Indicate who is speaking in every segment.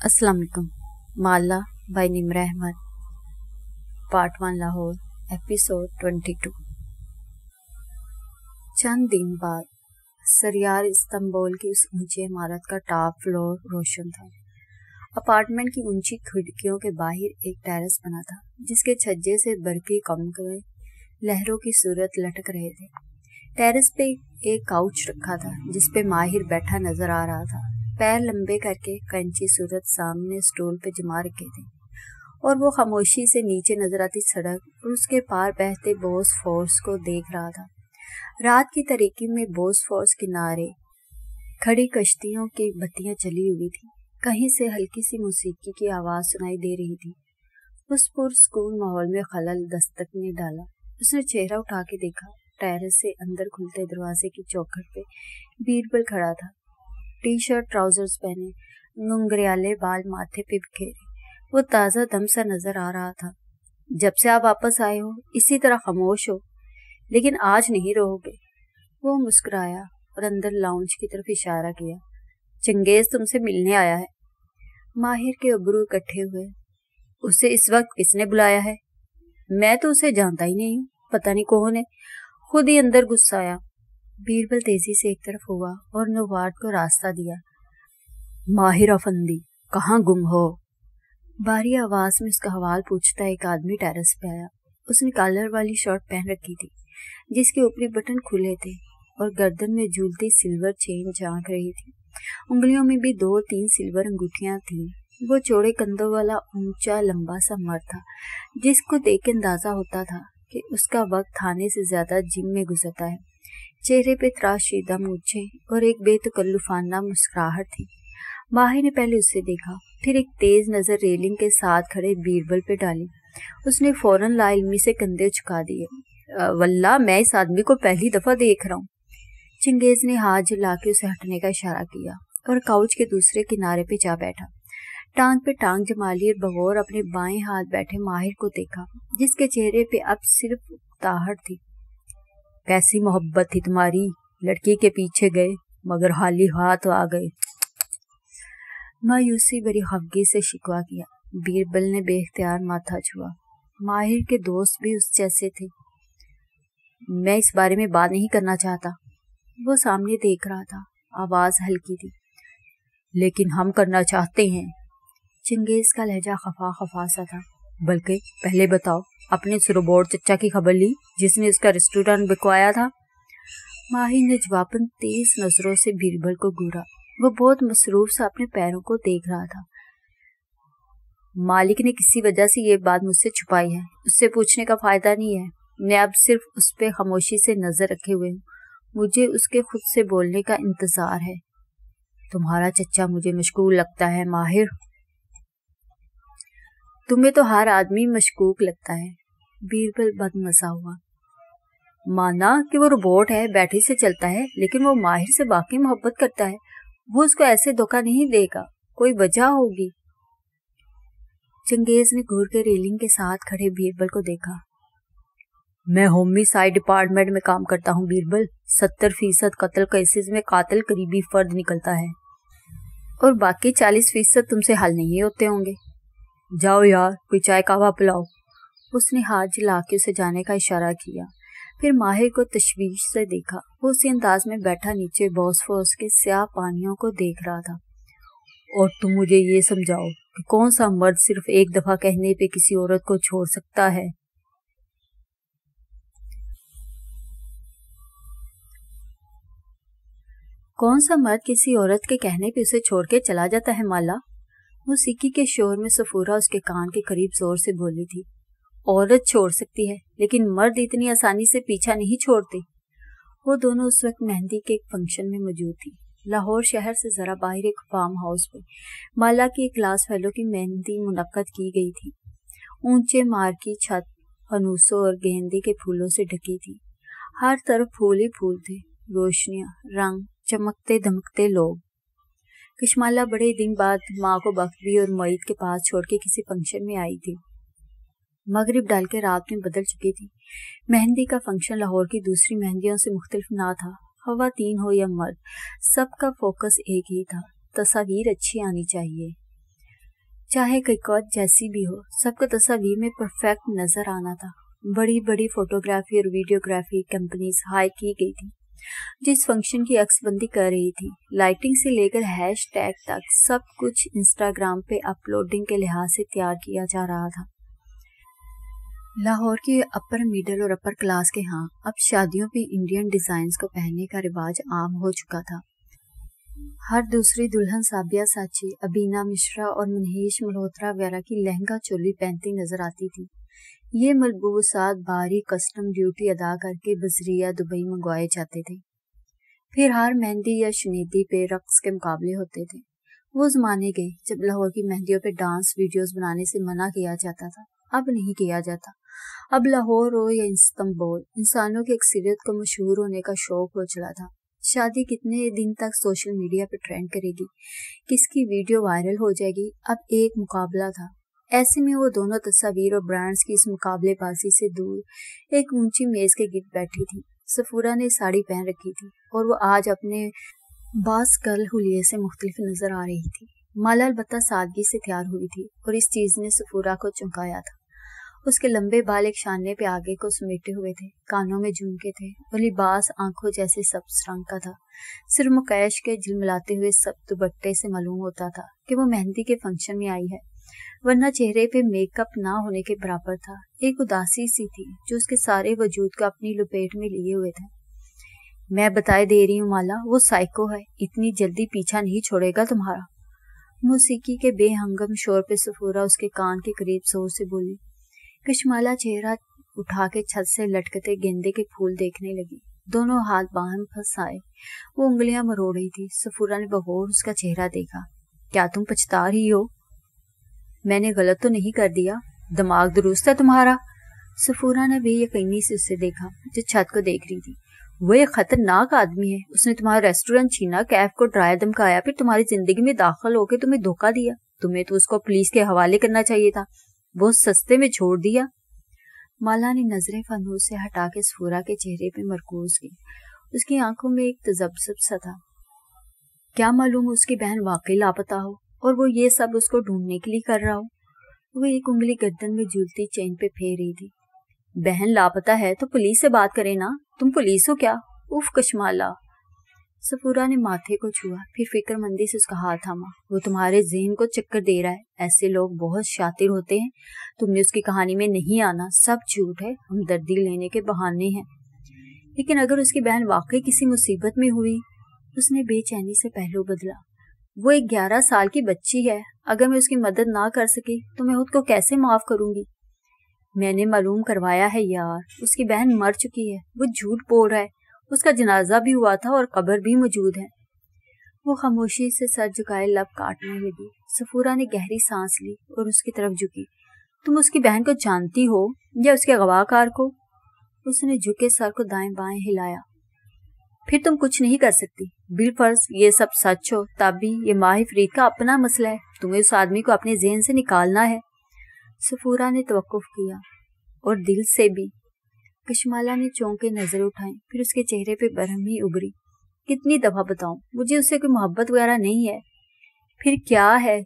Speaker 1: अस्सलाम वालेकुम Mala by Nimra Ahmed part one Lahore episode twenty two चंद दिन बाद सरियार इस्तांबुल की उस ऊँची इमारत का टॉप फ्लोर रोशन था। अपार्टमेंट की ऊँची खिड़कियों के बाहर एक टेरेस बना था, जिसके छज्जे से बरकी कम कर लहरों की सूरत लटक रहे थे। टेरेस पे एक काउच रखा था जिसपे माहिर बैठा नज़र आ रहा था। पैर लंबे करके कंची सूरत सामने स्टूल पे जमा रखे थे, और वो खामोशी से नीचे नज़र आती सड़क और उसके पार बहते बोस फोर्स को देख रहा था। रात की तरीकी में बोस फोर्स किनारे खड़ी कश्तियों की बत्तियाँ चली हुई थी। कहीं से हल्की सी मौसीकी की आवाज़ सुनाई दे रही थी। उस पुरस्कून माहौल में खलल दस्तक ने डाला। उसने चेहरा उठा के देखा टेरेस से अंदर खुलते दरवाजे की चौखट पे बीरबल खड़ा था। टी शर्ट ट्राउजर्स पहने गुंगरियाले बाल माथे पे बिखेरे। वो ताज़ा दम सा नज़र आ रहा था। जब से आप वापस आए हो, इसी तरह खामोश हो। लेकिन आज नहीं रहोगे। वो मुस्कुराया और अंदर लाउंज की तरफ़ इशारा किया। चंगेज तुमसे मिलने आया है। माहिर के अबरू इकट्ठे हुए। उसे इस वक्त किसने बुलाया है? मैं तो उसे जानता ही नहीं हूँ। पता नहीं कौन है। खुद ही अंदर गुस्सा आया। बीरबल तेज़ी से एक तरफ़ हुआ और नवाड को रास्ता दिया। माहिर अफंदी, कहाँ गुम हो? बारी आवाज़ में उसका हवाल पूछता एक आदमी टेरेस पे आया। उसने कॉलर वाली शर्ट पहन रखी थी, जिसके ऊपरी बटन खुले थे और गर्दन में झूलती सिल्वर चेन झाँक रही थी। उंगलियों में भी दो तीन सिल्वर अंगूठियाँ थी। वो चौड़े कंधों वाला ऊँचा लंबा सा मर्द था, जिसको देख के अंदाज़ा होता था कि उसका वक्त थाने से ज़्यादा जिम में गुजरता है। चेहरे पे त्राशीदा मूछे और एक बेतकल्लुफाना मुस्कुराहट थी। माही ने पहले उसे देखा, फिर एक तेज नज़र रेलिंग के साथ खड़े बीरबल पे डाली। उसने फ़ौरन लाइलमी से कंधे झुका दिए। वल्ला, मैं इस आदमी को पहली दफ़ा देख रहा हूँ। चिंगेज ने हाथ जला के उसे हटने का इशारा किया और काउच के दूसरे किनारे पे जा बैठा। टांग पे टांग जमा ली और बगौर अपने बाएँ हाथ बैठे माहिर को देखा, जिसके चेहरे पे अब सिर्फ़ उकताहट थी। कैसी मोहब्बत थी तुम्हारी? लड़की के पीछे गए, मगर हाली हाथ आ गए। मायूसी बड़ी खफगी से शिकवा किया। बीरबल ने बेख्तियार माथा छुआ। माहिर के दोस्त भी उस जैसे थे। मैं इस बारे में बात नहीं करना चाहता। वो सामने देख रहा था। आवाज़ हल्की थी। लेकिन हम करना चाहते हैं। चंगेज का लहजा खफा खफा सा था। बल्कि पहले बताओ, अपने सुरबोर चचा की खबर ली, जिसने उसका रेस्टोरेंट बिकवाया था? माही ने जवाबन तेज नज़रों से बीरबल को घूरा। वो बहुत मसरूफ से अपने पैरों को देख रहा था। मालिक ने किसी वजह से ये बात मुझसे छुपाई है। उससे पूछने का फ़ायदा नहीं है। मैं अब सिर्फ़ उस पर खामोशी से नज़र रखे हुए हूँ। मुझे उसके खुद से बोलने का इंतज़ार है। तुम्हारा चचा मुझे मशगूल लगता है, माहिर। तुम्हें तो हर आदमी मशकूक लगता है। बीरबल बदमसा हुआ। माना कि वो रोबोट है बैटरी से चलता है, लेकिन वो माहिर से बाकी मोहब्बत करता है। वो उसको ऐसे धोखा नहीं देगा। कोई वजह होगी। चंगेज ने घूर के रेलिंग के साथ खड़े बीरबल को देखा। मैं होमी साइड डिपार्टमेंट में काम करता हूँ, बीरबल। सत्तर फ़ीसद कत्ल केसेस में कातिल करीबी फर्द निकलता है। और बाकी चालीस फ़ीसद तुमसे हल नहीं होते होंगे। जाओ यार, कोई चाय कावा पिलाओ। उसने हाथ जला के उसे जाने का इशारा किया। फिर माहिर को तशवीश से देखा। वो उसी अंदाज में बैठा नीचे बॉसफोर्स के स्याह पानियों को देख रहा था। और तुम मुझे ये समझाओ कि कौन सा मर्द सिर्फ़ एक दफ़ा कहने पे किसी औरत को छोड़ सकता है? कौन सा मर्द किसी औरत के कहने पे उसे छोड़ के चला जाता है माला? वो सिक्की के शोर में सफूरा उसके कान के करीब ज़ोर से बोली थी, औरत छोड़ सकती है, लेकिन मर्द इतनी आसानी से पीछा नहीं छोड़ते। वो दोनों उस वक्त मेहंदी के एक फ़ंक्शन में मौजूद थी। लाहौर शहर से जरा बाहर एक फार्म हाउस में माला की एक क्लास फेलो की मेहंदी मुनद की गई थी। ऊँचे मार की छत फनूसों और गेंदे के फूलों से ढकी थी। हर तरफ़ फूल ही फूल थे, रोशनियाँ, रंग चमकते धमकते लोग। कश्माला बड़े दिन बाद माँ को बखरी और मोईद के पास छोड़ के किसी फ़ंक्शन में आई थी। मगरिब डाल के रात में बदल चुकी थी। मेहंदी का फ़ंक्शन लाहौर की दूसरी मेहंदियों से मुख्तलिफ़ ना था। हवा तीन हो या मर्द, सबका फोकस एक ही था। तस्वीर अच्छी आनी चाहिए। चाहे कैकौत जैसी भी हो, सबको तस्वीर में परफेक्ट नज़र आना था। बड़ी बड़ी फोटोग्राफी और वीडियोग्राफी कंपनीज़ हाई की गई थी। जिस फ़ंक्शन की अक्सबंदी कर रही थी लाइटिंग से लेकर हैश टैग तक सब कुछ इंस्टाग्राम पे अपलोडिंग के लिहाज से तैयार किया जा रहा था। लाहौर के अपर मिडिल और अपर क्लास के यहाँ अब शादियों पे इंडियन डिज़ाइन को पहनने का रिवाज आम हो चुका था। हर दूसरी दुल्हन साबिया साची, अबीना मिश्रा और मनीष मल्होत्रा वगैरह की लहंगा चोली पहनती नज़र आती थी। ये मलबूसात भारी कस्टम ड्यूटी अदा करके बजरिया दुबई मंगवाए जाते थे। फिर हर मेहंदी या शनीदी पे रक्स के मुकाबले होते थे। वो जमाने गए जब लाहौर की मेहंदियों पे डांस वीडियोस बनाने से मना किया जाता था, अब नहीं किया जाता। अब लाहौर हो या इस्तंबुल, इंसानों की अक्सरियत को मशहूर होने का शौक हो चला था। शादी कितने दिन तक सोशल मीडिया पे ट्रेंड करेगी? किसकी वीडियो वायरल हो जाएगी? अब एक मुकाबला था। ऐसे में वो दोनों तस्वीर और ब्रांड्स की इस मुकाबलेबाजी से दूर एक ऊँची मेज के गिर बैठी थी। सफूरा ने साड़ी पहन रखी थी और वो आज अपने बास कल हुलिये से मुख्तलिफ़ नज़र आ रही थी। मालाल बत्ता सादगी से तैयार हुई थी और इस चीज़ ने सफूरा को चौंकाया था। उसके लंबे बाल एक शाने पे आगे को समेटे हुए थे, कानों में झुमके थे और लिबास आँखों जैसे सब्ज रंग का था। सिर्फ़ मुकैश के झिलमिलाते हुए सब दुबट्टे से मालूम होता था कि वो मेहंदी के फ़ंक्शन में आई है। वरना चेहरे पे मेकअप ना होने के बराबर था। एक उदासी सी थी, जो उसके सारे वजूद को अपनी लपेट में लिए हुए थे। मैं बताए दे रही हूँ, माला, वो साइको है, इतनी जल्दी पीछा नहीं छोड़ेगा तुम्हारा। मौसीकी के बेहंगम शोर पे सफूरा उसके कान के करीब ज़ोर से बोली। कशमाला चेहरा उठा के छत से लटकते गेंदे के फूल देखने लगी। दोनों हाथ बाहम फंसाए। वो उंगलियाँ मरोड़ रही थी। सफूरा ने बगौर उसका चेहरा देखा। क्या तुम पछता रही हो? मैंने गलत तो नहीं कर दिया। दिमाग दुरुस्त है तुम्हारा। सफूरा ने भी यकीनी से उसे देखा, जो छत को देख रही थी। वो एक खतरनाक आदमी है। उसने तुम्हारा रेस्टोरेंट छीना, कैफ को ड्राया धमकाया, फिर तुम्हारी ज़िंदगी में दाखिल होकर तुम्हें धोखा दिया। तुम्हें तो उसको पुलिस के हवाले करना चाहिए था। बहुत सस्ते में छोड़ दिया। माला ने नज़रें फनूर से हटा के सफूरा के चेहरे पे मरकूज की। उसकी आँखों में एक तजब्जब सा था। क्या मालूम उसकी बहन वाकई लापता हो? और वो ये सब उसको ढूँढने के लिए कर रहा हो। वो एक उंगली गर्दन में झूलती चेन पे फेर रही थी। बहन, लापता है तो पुलिस से बात करे ना। तुम पुलिस हो क्या? उफ, कशमाला। सफूरा ने माथे को छुआ, फिर फिक्रमंदी से उसका हाथ थामा। वो तुम्हारे जहन को चक्कर दे रहा है। ऐसे लोग बहुत शातिर होते हैं। तुमने उसकी कहानी में नहीं आना। सब झूठ है। हम दर्दी लेने के बहाने हैं। लेकिन अगर उसकी बहन वाकई किसी मुसीबत में हुई, उसने बेचैनी से पहलू बदला। वो एक ग्यारह साल की बच्ची है। अगर मैं उसकी मदद ना कर सकी तो मैं खुद को कैसे माफ़ करूँगी? मैंने मालूम करवाया है यार, उसकी बहन मर चुकी है, वो झूठ बोल रहा है। उसका जनाजा भी हुआ था और कब्र भी मौजूद है। वो खामोशी से सर झुकाए लब काटने लगी। सफूरा ने गहरी सांस ली और उसकी तरफ़ झुकी। तुम उसकी बहन को जानती हो या उसके गवाहकार को? उसने झुके सर को दाएँ बाएँ हिलाया। फिर तुम कुछ नहीं कर सकती। बिल फ़र्ज़, ये सब सच हो, तब भी ये माही फरीद का अपना मसला है। तुम्हें उस आदमी को अपने जहन से निकालना है। सफूरा ने तवक्कुफ किया, और दिल से भी। कशमाला ने चौंक नज़र उठाई फिर उसके चेहरे पे बरहम ही उभरी। कितनी दफ़ा बताऊँ, मुझे उससे कोई मोहब्बत वगैरह नहीं है। फिर क्या है?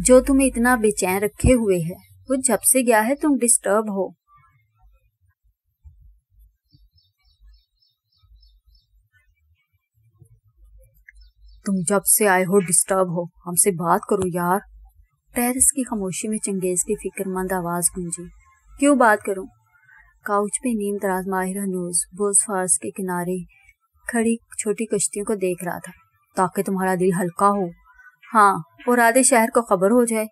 Speaker 1: जो तुम्हें इतना बेचैन रखे हुए है, वो जब से गया है तुम डिस्टर्ब हो। तुम जब से आए हो डिस्टर्ब हो। हमसे बात करो यार। टेरिस की खामोशी में चंगेज की फिक्रमंद आवाज़ गूंजी। क्यों बात करूँ? काउच पे नीम दराज माहिर हनूज बोस फार्स के किनारे खड़ी छोटी कश्तियों को देख रहा था। ताकि तुम्हारा दिल हल्का हो। हाँ और आधे शहर को खबर हो जाए।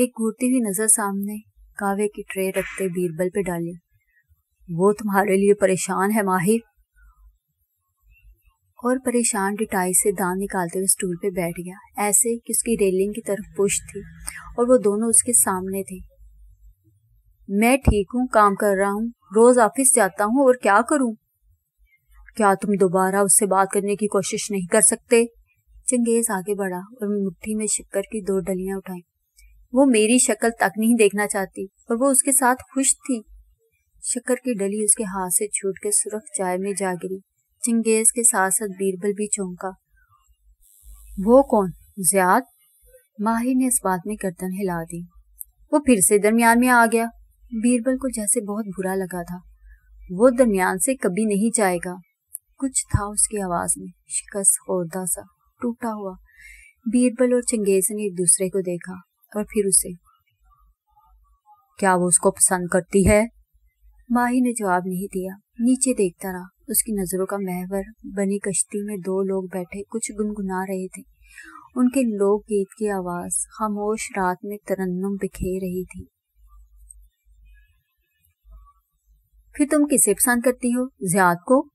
Speaker 1: एक घूरती हुई नज़र सामने कावे की ट्रे रखते बीरबल पे डाली। वो तुम्हारे लिए परेशान है माहिर। और परेशान रिटाई से दान निकालते हुए स्टूल पे बैठ गया। ऐसे कि उसकी रेलिंग की तरफ़ पुश थी और वो दोनों उसके सामने थे। मैं ठीक हूँ, काम कर रहा हूँ, रोज ऑफ़िस जाता हूँ और क्या करूँ? क्या तुम दोबारा उससे बात करने की कोशिश नहीं कर सकते? चंगेज आगे बढ़ा और मुट्ठी में शक्कर की दो डलियाँ उठाई। वो मेरी शक्ल तक नहीं देखना चाहती और वो उसके साथ खुश थी। शक्कर की डली उसके हाथ से छूट के सुरख चाय में जा गिरी। चंगेज के साथ साथ बीरबल भी चौंका। वो कौन? ज्याद? माहिर ने इस बात में गर्दन हिला दी। वो फिर से दरमियान में आ गया। बीरबल को जैसे बहुत बुरा लगा था। वो दरमियान से कभी नहीं जाएगा। कुछ था उसकी आवाज़ में। शिकस्त खोरदा सा टूटा हुआ। बीरबल और चंगेज ने एक दूसरे को देखा और फिर उसे। क्या वो उसको पसंद करती है? माही ने जवाब नहीं दिया। नीचे देखता रहा। उसकी नज़रों का महवर बनी कश्ती में दो लोग बैठे कुछ गुनगुना रहे थे। उनके लोक गीत की आवाज़ खामोश रात में तरन्नुम बिखेर रही थी। फिर तुम किसे पसंद करती हो? जियाद को?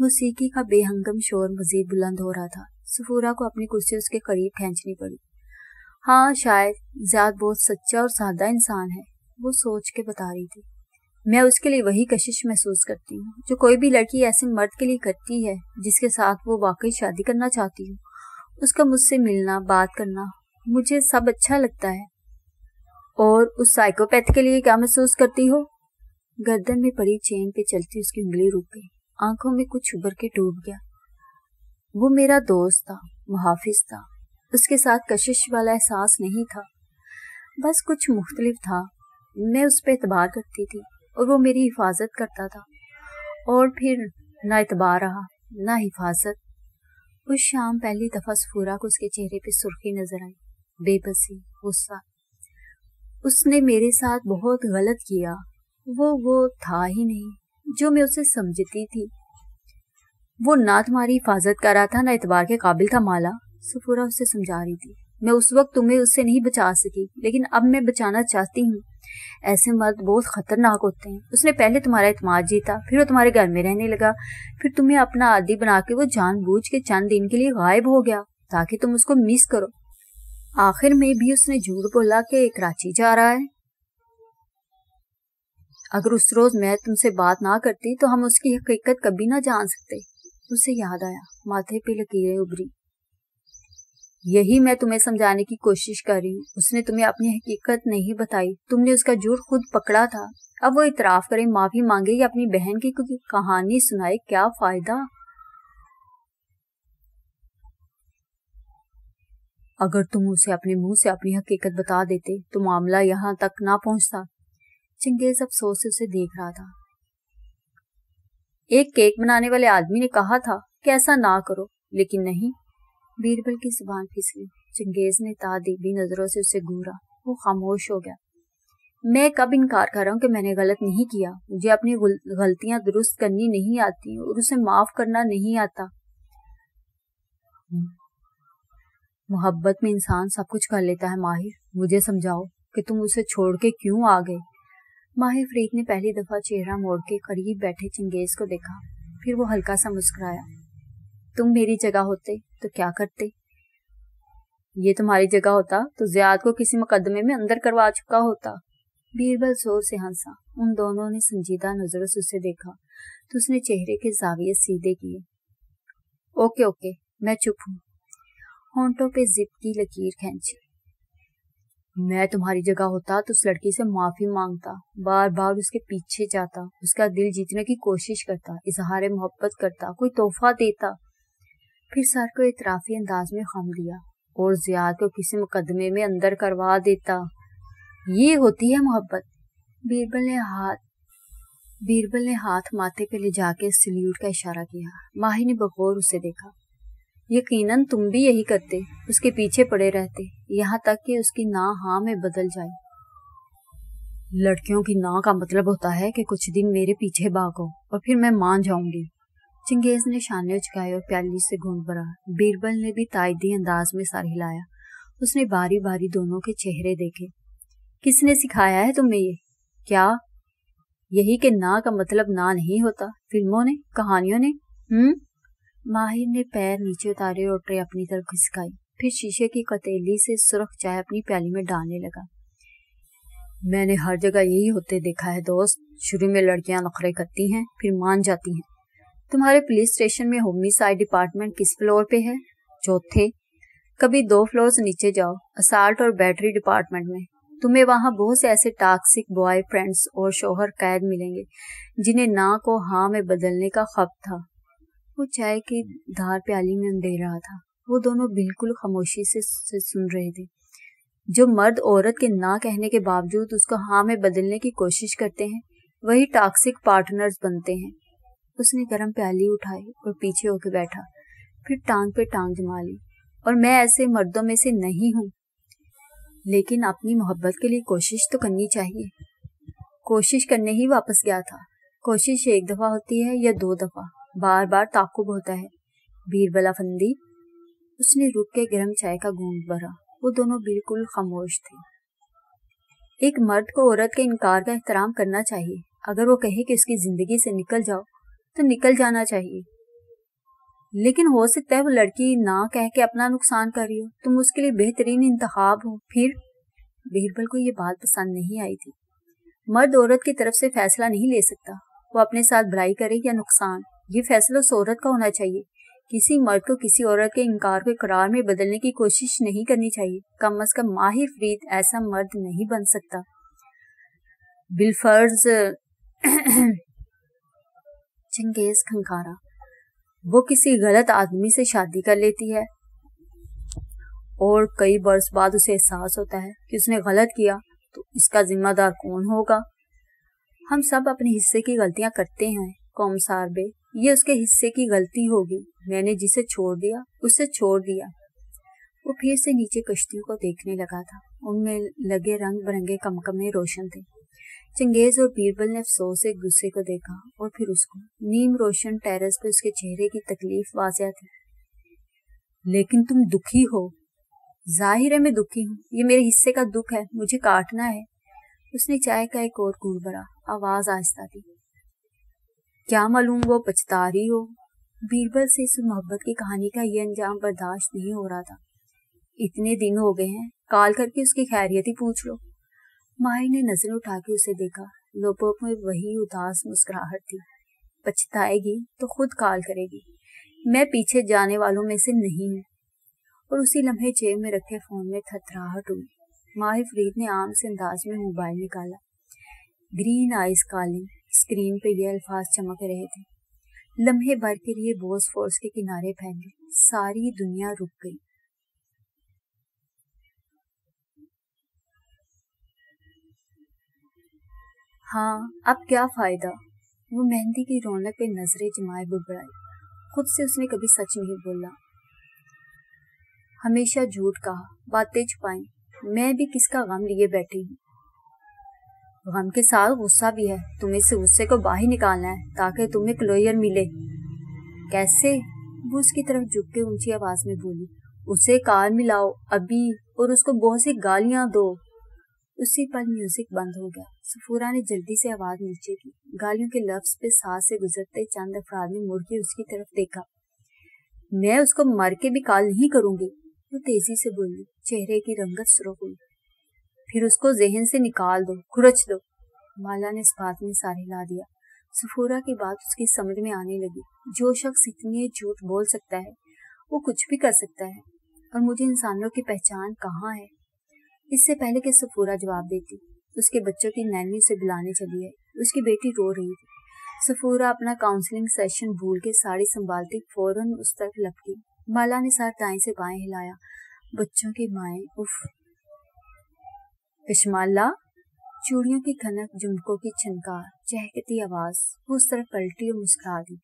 Speaker 1: मौसीकी का बेहंगम शोर मजीद बुलंद हो रहा था। सफूरा को अपनी कुर्सी उसके करीब खींचनी पड़ी। हाँ शायद जियाद बहुत सच्चा और सादा इंसान है, वो सोच के बता रही थी। मैं उसके लिए वही कशिश महसूस करती हूँ, जो कोई भी लड़की ऐसे मर्द के लिए करती है, जिसके साथ वो वाकई शादी करना चाहती हूँ। उसका मुझसे मिलना, बात करना, मुझे सब अच्छा लगता है। और उस साइकोपैथ के लिए क्या महसूस करती हो? गर्दन में पड़ी चेन पे चलती उसकी उंगली रुक गई। आँखों में कुछ उभर के डूब गया। वो मेरा दोस्त था, मुहाफिज था। उसके साथ कशिश वाला एहसास नहीं था। बस कुछ मुख्तलिफ़ था। मैं उस पर एतबार करती थी। और वो मेरी हिफाजत करता था। और फिर ना एतबार रहा, ना हिफाजत। उस शाम पहली दफ़ा सफूरा को उसके चेहरे पे सुर्खी नज़र आई। बेबसी, गुस्सा। उसने मेरे साथ बहुत गलत किया। वो वो था ही नहीं, जो मैं उसे समझती थी। वो ना तुम्हारी हिफाजत कर रहा था, ना इतबार के काबिल था माला। सफूरा उसे समझा रही थी। मैं उस वक्त तुम्हें उससे नहीं बचा सकी, लेकिन अब मैं बचाना चाहती हूँ। ऐसे मर्द बहुत खतरनाक होते हैं। उसने पहले तुम्हारा इतमाद जीता, फिर वो तुम्हारे घर में रहने लगा, फिर तुम्हें अपना आदि बना के वो जानबूझ के चंद दिन के लिए गायब हो गया, ताकि तुम उसको मिस करो। आखिर में भी उसने झूठ बोला कि कराची जा रहा है। अगर उस रोज मैं तुमसे बात ना करती तो हम उसकी हकीकत कभी ना जान सकते। उसे याद आया, माथे पे लकीरें उभरी। यही मैं तुम्हें समझाने की कोशिश कर रही हूँ। उसने तुम्हें अपनी हकीकत नहीं बताई। तुमने उसका झूठ खुद पकड़ा था। अब वो इतराफ करे, माफ़ी मांगे या अपनी बहन की कहानी सुनाए, क्या फ़ायदा? अगर तुम उसे अपने मुँह से अपनी हकीकत बता देते तो मामला यहाँ तक ना पहुँचता। चिंगेज अफसोस से उसे देख रहा था। एक केक बनाने वाले आदमी ने कहा था कि ऐसा ना करो, लेकिन नहीं बीरबल की ज़ुबान फिसली। चंगेज ने तादीबी नज़रों से उसे घूरा वो खामोश हो गया। मैं कब इनकार कर रहा हूँ कि मैंने गलत नहीं किया? मुझे अपनी गलतियाँ दुरुस्त करनी नहीं आती और उसे माफ़ करना नहीं आता। मोहब्बत में इंसान सब कुछ कर लेता है, माहिर। मुझे समझाओ कि तुम उसे छोड़ के क्यों आ गए? माहिर फरीद ने पहली दफ़ा चेहरा मोड़ के करीब बैठे चंगेज को देखा। फिर वो हल्का सा मुस्कुराया। तुम मेरी जगह होते। तो क्या करते? ये तुम्हारी जगह होता तो जियाद को किसी मुकदमे में अंदर करवा चुका होता। बीरबल ज़ोर से हंसा। उन दोनों ने संजीदा नज़रों से उसे देखा तो उसने चेहरे के जाविये सीधे किए। ओके ओके, मैं चुप हूँ। होंठों पे जिद की लकीर खेची। मैं तुम्हारी जगह होता तो उस लड़की से माफ़ी माँगता बार बार उसके पीछे जाता, उसका दिल जीतने की कोशिश करता इजहार मोहब्बत करता, कोई तोहफा देता। फिर सर को इतराफी अंदाज में खम दिया और जियाद को किसी मुकदमे में अंदर करवा देता। ये होती है मोहब्बत। बीरबल ने हाथ, बीरबल ने हाथ माथे पे ले जाके सल्यूट का इशारा किया। माही ने बगौर उसे देखा। यकीनन तुम भी यही करते, उसके पीछे पड़े रहते। यहाँ तक कि उसकी ना हाँ में बदल जाए। लड़कियों की ना का मतलब होता है कि कुछ दिन मेरे पीछे भागो और फिर मैं मान जाऊँगी। चिंगेज ने शाने उचकाए और प्याली से घूम भरा। बीरबल ने भी ताइदी अंदाज में सर हिलाया। उसने बारी बारी दोनों के चेहरे देखे। किसने सिखाया है तुम्हें ये? क्या? यही कि ना का मतलब ना नहीं होता। फ़िल्मों ने? कहानियों ने? हम्म? माहिर ने पैर नीचे उतारे और ट्रे अपनी तरफ़ खिसकाई। फिर शीशे की कतेली से सुरख चाय अपनी प्याली में डालने लगा। मैंने हर जगह यही होते देखा है, दोस्त। शुरू में लड़कियाँ नखरे करती हैं, फिर मान जाती हैं। तुम्हारे पुलिस स्टेशन में होमिसाइड डिपार्टमेंट किस फ्लोर पे है? चौथे कभी दो फ्लोर नीचे जाओ असाल्ट और बैटरी डिपार्टमेंट में। तुम्हें वहाँ बहुत से ऐसे टॉक्सिक बॉय फ्रेंड्स और शोहर कैद मिलेंगे जिन्हें ना को हाँ में बदलने का खब था। वो चाय की धार प्याली में दे रहा था। वो दोनों बिल्कुल खामोशी से, से सुन रहे थे। जो मर्द औरत के ना कहने के बावजूद उसको हाँ में बदलने की कोशिश करते हैं वही टॉक्सिक पार्टनर्स बनते हैं। उसने गर्म प्याली उठाई और पीछे होकर बैठा, फिर टांग पे टांग जमा ली और मैं ऐसे मर्दों में से नहीं हूँ। लेकिन अपनी मोहब्बत के लिए कोशिश तो करनी चाहिए। कोशिश करने ही वापस गया था। कोशिश एक दफ़ा होती है या दो दफ़ा? बार बार ताकुब होता है। बीरबला फंदी? उसने रुक के गर्म चाय का घूंट भरा। वो दोनों बिल्कुल खामोश थे। एक मर्द को औरत के इनकार का एहतराम करना चाहिए। अगर वो कहे कि उसकी ज़िंदगी से निकल जाओ तो निकल जाना चाहिए। लेकिन हो सकता है वो लड़की ना कह के अपना नुकसान कर रही हो। तुम उसके लिए बेहतरीन इंतखाब हो। फिर बीरबल को ये बात पसंद नहीं आई थी। मर्द औरत की तरफ़ से फैसला नहीं ले सकता। वो अपने साथ भलाई करे या नुकसान। ये फैसला उस औरत का होना चाहिए। किसी मर्द को किसी औरत के इनकार को करार में बदलने की कोशिश नहीं करनी चाहिए। कम अज कम माहिर फ्रीद ऐसा मर्द नहीं बन सकता। बिलफर्ज चंगेज खंकारा वो किसी गलत आदमी से शादी कर लेती है। और कई वर्ष बाद उसे एहसास होता है कि उसने गलत किया तो इसका जिम्मेदार कौन होगा? हम सब अपने हिस्से की गलतियाँ करते हैं, कौम सारबे। ये उसके हिस्से की गलती होगी। मैंने जिसे छोड़ दिया, उसे छोड़ दिया। वो फिर से नीचे कश्तियों को देखने लगा था। उनमें लगे रंग बिरंगे कमकमे रोशन थे। चंगेज और बीरबल ने अफसोस से गुस्से को देखा और फिर उसको नीम रोशन टेरेस पे उसके चेहरे की तकलीफ़ वाजिया थी। लेकिन तुम दुखी हो। ज़ाहिर है मैं दुखी हूँ। ये मेरे हिस्से का दुख है। मुझे काटना है। उसने चाय का एक और गुड़ भरा आवाज़ आहिस्ता थी क्या मालूम वो पछता रही हो? बीरबल से इस मोहब्बत की कहानी का ये अंजाम बर्दाश्त नहीं हो रहा था। इतने दिन हो गए हैं। कॉल करके उसकी खैरियत ही पूछ लो। माही ने नज़र उठा के उसे देखा। लोगों में वही उदास मुस्कुराहट थी। पछताएगी तो खुद कॉल करेगी। मैं पीछे जाने वालों में से नहीं हूँ। और उसी लम्हे जेब में रखे फ़ोन में थथराहट हुई। माहिर फरीद ने आम से अंदाज में मोबाइल निकाला। ग्रीन आइस कॉलिंग स्क्रीन पे ये अल्फाज चमक रहे थे। लम्हे भर के लिए बोस फोर्स के किनारे फैले सारी दुनिया रुक गई। हाँ अब क्या फ़ायदा? वो मेहंदी की रौनक पे नज़रें जमाए बुड़बड़ाई। खुद से उसने कभी सच नहीं बोला। हमेशा झूठ कहा, बातें छुपाई। मैं भी किसका गम लिए बैठी हूँ? गम के साथ गुस्सा भी है। तुम्हें इस गुस्से को बाहर निकालना है, ताकि तुम्हें क्लोयर मिले। कैसे? वो उसकी तरफ़ झुक के ऊँची आवाज़ में बोली, उसे कार मिलाओ अभी, और उसको बहुत सी गालियाँ दो। उसी पल म्यूज़िक बंद हो गया। सफूरा ने जल्दी से आवाज़ नीचे की। गालियों के लफ्ज पे सांस से गुजरते चंद अफराद ने मुड़ के उसकी तरफ़ देखा। मैं उसको मर के भी काल नहीं करूँगी, वो तो तेज़ी से बोली। चेहरे की रंगत सुरख हुई। फिर उसको जहन से निकाल दो, खुरच दो। माला ने इस बात में सारे ला दिया। सफूरा की बात उसकी समझ में आने लगी। जो शख्स इतनी झूठ बोल सकता है, वो कुछ भी कर सकता है। और मुझे इंसानों की पहचान कहाँ है? इससे पहले कि सफूरा जवाब देती, उसके बच्चों की नैनी उसे बुलाने चली है उसकी बेटी रो रही थी। सफूरा अपना काउंसलिंग सेशन भूल के साड़ी संभालती फ़ौरन उस तरफ़ लपकी। माला ने साथ दाएँ से बाएँ हिलाया। बच्चों की माए, उफ। कशमाला, चूड़ियों की खनक, झुमकों की छनकार चहकती आवाज़, वो उस तरफ़ पलटी और मुस्कुरा दी।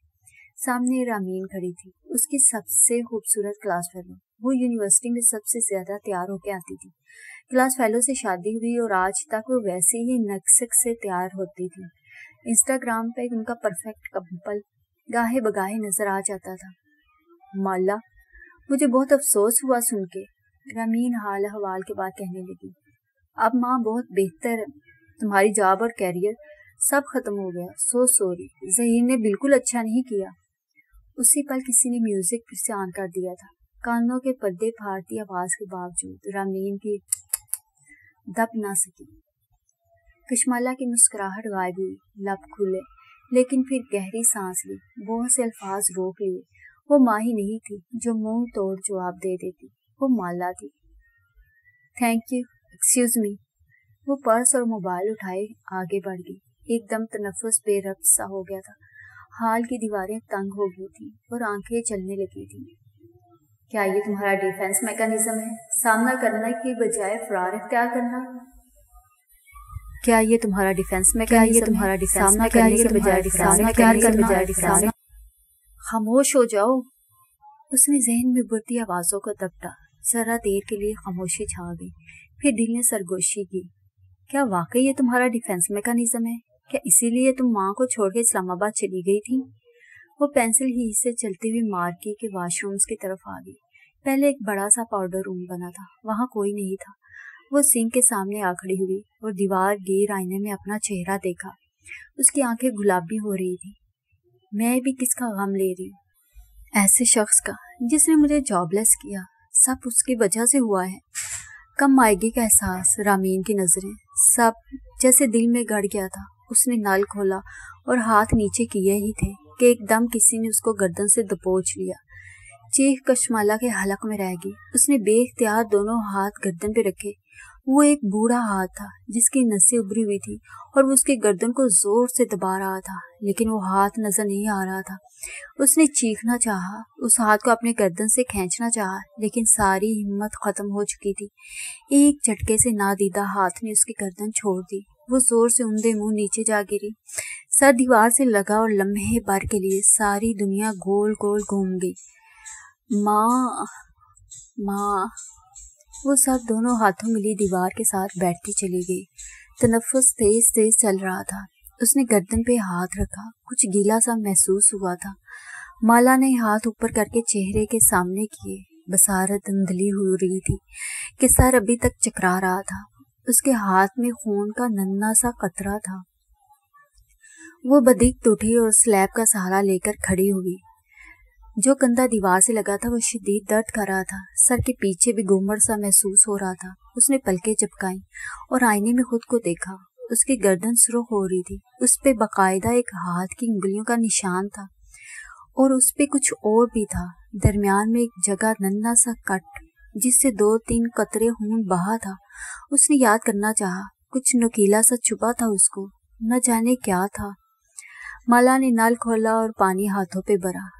Speaker 1: सामने रामीन खड़ी थी। उसकी सबसे खूबसूरत क्लास फेलो वो यूनिवर्सिटी में सबसे ज़्यादा तैयार होके आती थी। क्लास फेलो से शादी हुई और आज तक वो वैसे ही नक्सक से तैयार होती थी। इंस्टाग्राम पे उनका परफेक्ट कपल गाहे बगाहे नज़र आ जाता था। माला, मुझे बहुत अफसोस हुआ सुन के। रमीन हाल हवाल के बाद कहने लगी, अब माँ बहुत बेहतर है। तुम्हारी जॉब और कैरियर सब खत्म हो गया। सो सॉरी जहीर ने बिल्कुल अच्छा नहीं किया। उसी पल किसी ने म्यूज़िक फिर से ऑन कर दिया था। कानों के पर्दे फाड़ती आवाज़ के बावजूद रामीन की दब ना सकी। कश्माला की मुस्कुराहट गायब हुई लब खुले, लेकिन फिर गहरी सांस ली बहुत से अल्फाज रोक लिए। वो माँ ही नहीं थी, जो मुँह तोड़ जवाब दे देती, वो माला थी। थैंक यू एक्सक्यूज मी वो पर्स और मोबाइल उठाए, आगे बढ़ गई। एकदम तनफस, बेरब सा हो गया था। हाल की दीवारें तंग हो गई थी और आँखें चलने लगी थी। क्या ये तुम्हारा डिफेंस मैकेनिज्म है? सामना करने की बजाय फरार इख्तियार करना। क्या ये तुम्हारा डिफेंस में क्या ये तुम्हारा डिफेंस सामना करने के बजाय सामना करने। के बजाय डिफेंस खामोश हो जाओ। उसने जहन में बढ़ती आवाजों को दबटा जरा देर के लिए खामोशी छा गई फिर दिल ने सरगोशी की। क्या वाकई ये तुम्हारा डिफेंस मैकेनिज्म है? क्या इसीलिए तुम माँ को छोड़ के इस्लामाबाद चली गई थी? वो पेंसिल ही से चलती हुई मार्की के वाशरूम्स की तरफ़ आ गई। पहले एक बड़ा सा पाउडर रूम बना था, वहाँ कोई नहीं था। वो सिंह के सामने आ खड़ी हुई और दीवार गिर आईने में अपना चेहरा देखा। उसकी आँखें गुलाबी हो रही थी। मैं भी किसका गम ले रही हूँ? ऐसे शख्स का, जिसने मुझे जॉबलेस किया। सब उसकी वजह से हुआ है। कम आएगी का एहसास रामीन की नज़रें। सब, जैसे दिल में गड़ गया था, उसने नल खोला और हाथ नीचे किए ही थे। कि एकदम किसी ने उसको गर्दन से दबोच लिया। चीख कशमाला के हलक में रह गई। उसने बेख्तियार दोनों हाथ गर्दन पे रखे। वो एक बूढ़ा हाथ था, जिसकी नसें उभरी हुई थी और वो उसके गर्दन को ज़ोर से दबा रहा था, लेकिन वो हाथ नज़र नहीं आ रहा था। उसने चीखना चाहा, उस हाथ को अपने गर्दन से खींचना चाहा, लेकिन सारी हिम्मत खत्म हो चुकी थी। एक झटके से नादीदा हाथ ने उसकी गर्दन छोड़ दी। वो ज़ोर से उमदे मुँह नीचे जा गिरी। सर दीवार से लगा और लम्हे भर के लिए सारी दुनिया गोल गोल घूम गई। माँ माँ, वो सब दोनों हाथों मिली दीवार के साथ बैठती चली गई। तनफस तेज तेज चल रहा था। उसने गर्दन पे हाथ रखा। कुछ गीला सा महसूस हुआ था। माला ने हाथ ऊपर करके चेहरे के सामने किए। बसारत धुंधली हो रही थी। कि सर अभी तक चकरा रहा था। उसके हाथ में खून का नन्ना सा कतरा था। वो बदीक उठी और स्लैब का सहारा लेकर खड़ी हुई जो कंधा दीवार से लगा था, वो शदीद दर्द कर रहा था। सर के पीछे भी गुमर सा महसूस हो रहा था। उसने पलके चिपकाई और आईने में खुद को देखा। उसकी गर्दन सुरख हो रही थी। उस पर बाकायदा एक हाथ की उंगलियों का निशान था और उस पे कुछ और भी था। दरमियान में एक जगह नन्ना सा कट, जिससे दो तीन कतरे खून बहा था। उसने याद करना चाहा, कुछ नकीला सा छुपा था उसको। न जाने क्या था। माला ने नल खोला और पानी हाथों पे भरा।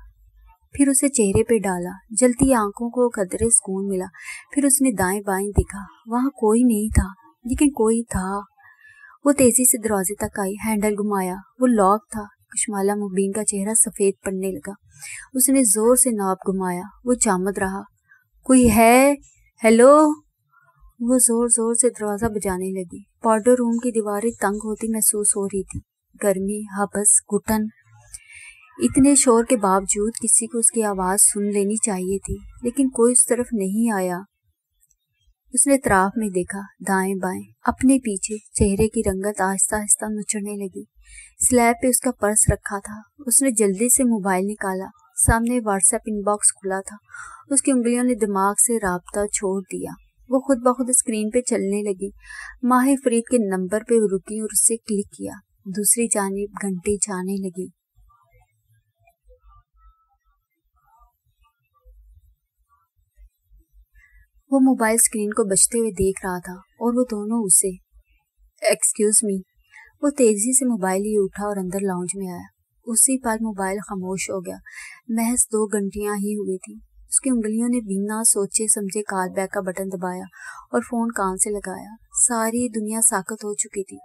Speaker 1: फिर उसे चेहरे पे डाला। जलती आँखों को कदरे सुकून मिला। फिर उसने दाएँ बाएँ देखा। वहाँ कोई नहीं था, लेकिन कोई था। वो तेज़ी से दरवाजे तक आई, हैंडल घुमाया। वो लॉक था। कुशमाला मुबीन का चेहरा सफ़ेद पड़ने लगा। उसने ज़ोर से नाप घुमाया। वो चामद रहा। कोई है? हेलो? वो ज़ोर ज़ोर से दरवाज़ा बजाने लगी। पाउडर रूम की दीवारें तंग होती महसूस हो रही थी। गर्मी, हबस, घुटन, इतने शोर के बावजूद किसी को उसकी आवाज़ सुन लेनी चाहिए थी, लेकिन कोई उस तरफ़ नहीं आया। उसने त्राफ में देखा, दाएँ बाएँ, अपने पीछे, चेहरे की रंगत आहिस्ता आहिस्ता नुचड़ने लगी। स्लैब पे उसका पर्स रखा था। उसने जल्दी से मोबाइल निकाला। सामने व्हाट्सएप इनबॉक्स खुला था। उसकी उंगलियों ने दिमाग से रबता छोड़ दिया। वो खुद ब खुद स्क्रीन पे चलने लगी। माहिर फरीद के नंबर पे रुकी और उससे क्लिक किया। दूसरी जानब घंटे जाने लगी। वो मोबाइल स्क्रीन को बचते हुए देख रहा था और वो दोनों उसे एक्सक्यूज मी वो तेज़ी से मोबाइल लिए उठा और अंदर लाउंज में आया। उसी पर मोबाइल खामोश हो गया। महज दो घंटियाँ ही हुई थी। उसकी उंगलियों ने बिना सोचे समझे कार बैग का बटन दबाया और फ़ोन कान से लगाया। सारी दुनिया साकत हो चुकी थी।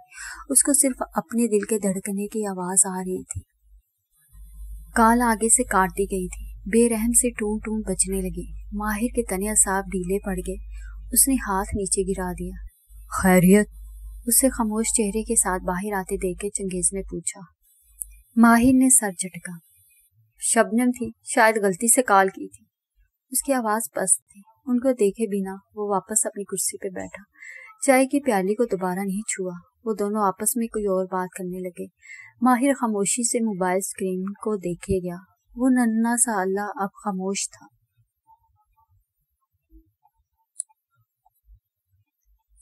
Speaker 1: उसको सिर्फ़ अपने दिल के धड़कने की आवाज़ आ रही थी। काल आगे से काट दी गई थी। बेरहम से टून टून बचने लगी। माहिर के तनिया साफ़ ढीले पड़ गए। उसने हाथ नीचे गिरा दिया। खैरियत? उसे खामोश चेहरे के साथ बाहर आते देख के चंगेज ने पूछा। माहिर ने सर झटका। शबनम थी, शायद गलती से काल की थी। उसकी आवाज़ पस्त थी। उनको देखे बिना वो वापस अपनी कुर्सी पे बैठा। चाय की प्याली को दोबारा नहीं छुआ। वो दोनों आपस में कोई और बात करने लगे। माहिर खामोशी से मोबाइल स्क्रीन को देखे गया। वो नन्ना सा अल्लाह अब खामोश था।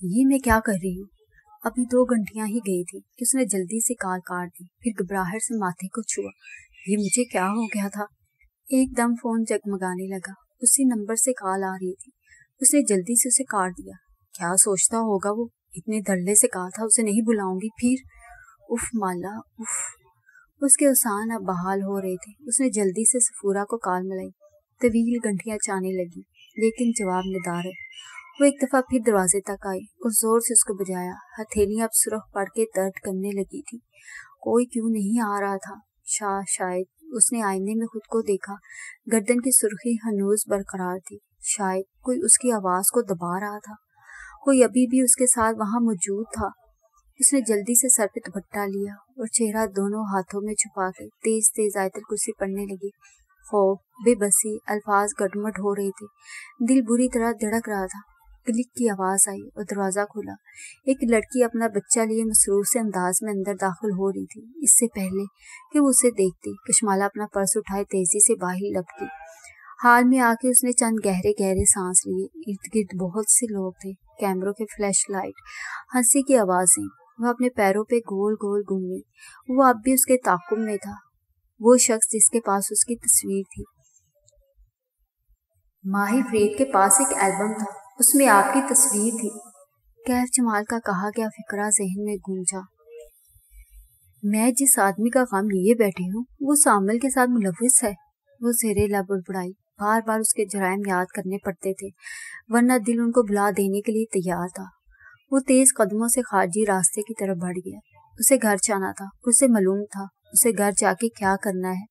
Speaker 1: ये मैं क्या कर रही हूँ? अभी दो घंटियाँ ही गई थी कि उसने जल्दी से कार काट दी, फिर घबराहट से माथे को छुआ। ये मुझे क्या हो गया था? एकदम फ़ोन जगमगाने लगा। उसी नंबर से कॉल आ रही थी। उसने जल्दी से उसे काट दिया। क्या सोचता होगा वो? इतने धड़ल्ले से कहा था, उसे नहीं बुलाऊँगी। फिर? उफ, माला, उफ। उसके उसान अब बहाल हो रहे थे। उसने जल्दी से सफूरा को काल मिलाई। तवील घंटियाँ चाने लगी, लेकिन जवाब निदार है। वो एक दफ़ा फिर दरवाजे तक आई और ज़ोर से उसको बजाया हथेलियाँ अब सुरख पड़ के दर्द करने लगी थी। कोई क्यों नहीं आ रहा था? शाह शायद उसने आईने में खुद को देखा। गर्दन की सुर्खी हनूज बरकरार थी। शायद कोई उसकी आवाज़ को दबा रहा था। कोई अभी भी उसके साथ वहाँ मौजूद था। उसने जल्दी से सर पे दुपट्टा लिया और चेहरा दोनों हाथों में छुपा के तेज तेज आयतल कुर्सी पढ़ने लगी। खौफ, बेबसी, अल्फाज गटमट हो रहे थे। दिल बुरी तरह धड़क रहा था। क्लिक की आवाज़ आई और दरवाज़ा खुला। एक लड़की अपना बच्चा लिए मसरूर से अंदाज में अंदर दाखिल हो रही थी। इससे पहले कि वो उसे देखती, कश्माला अपना पर्स उठाए तेज़ी से बाहर लपटी। हाल में आके उसने चंद गहरे गहरे सांस लिए। इर्द गिर्द बहुत से लोग थे। कैमरों के फ्लैश लाइट, हँसी की आवाज़ें, वह अपने पैरों पे गोल गोल घूमी। वो अब भी उसके ताकुब में था। वो शख्स जिसके पास उसकी तस्वीर थी। माही फ्रेड के पास एक एल्बम था। उसमें आपकी तस्वीर थी। कैफ जमाल का कहा गया फिक्रा जहन में गूंजा। मैं जिस आदमी का काम लिए बैठी हूँ, वो सामिल के साथ मुलविस है। वो जेरे लब उड़ाई बार बार उसके जराइम याद करने पड़ते थे, वरना दिल उनको बुला देने के लिए तैयार था। वो तेज कदमों से खारजी रास्ते की तरफ़ बढ़ गया। उसे घर जाना था, उसे मालूम था, उसे घर जाके क्या करना है?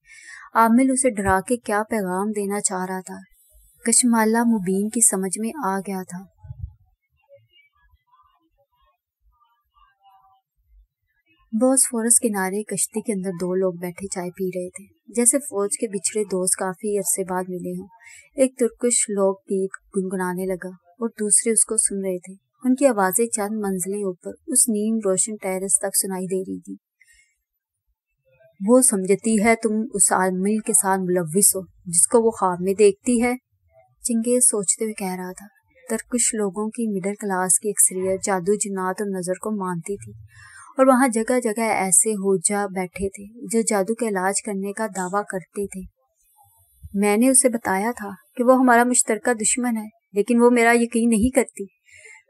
Speaker 1: आमिल उसे डरा के क्या पैगाम देना चाह रहा था? कशमाला मुबीन की समझ में आ गया था। बॉस फॉरेस्ट किनारे कश्ती के अंदर दो लोग बैठे चाय पी रहे थे, जैसे फौज के बिछड़े दोस्त काफ़ी अरसे बाद मिले हों। एक तुर्कुश लोग गीत गुनगुनाने लगा और दूसरे उसको सुन रहे थे। उनकी आवाज़ें चंद मंजिलें ऊपर उस नीम रोशन टेरेस तक सुनाई दे रही थी। वो समझती है तुम उस आमिल के साथ मुलविस हो, जिसको वो ख्वाब में देखती है? चिंगेज सोचते हुए कह रहा था। तरकुश लोगों की मिडिल क्लास की अक्सरियत जादू जिन्नात और नज़र को मानती थी और वहाँ जगह जगह ऐसे होजा बैठे थे जो जादू का इलाज करने का दावा करते थे। मैंने उसे बताया था कि वो हमारा मुश्तरका दुश्मन है, लेकिन वो मेरा यकीन नहीं करती।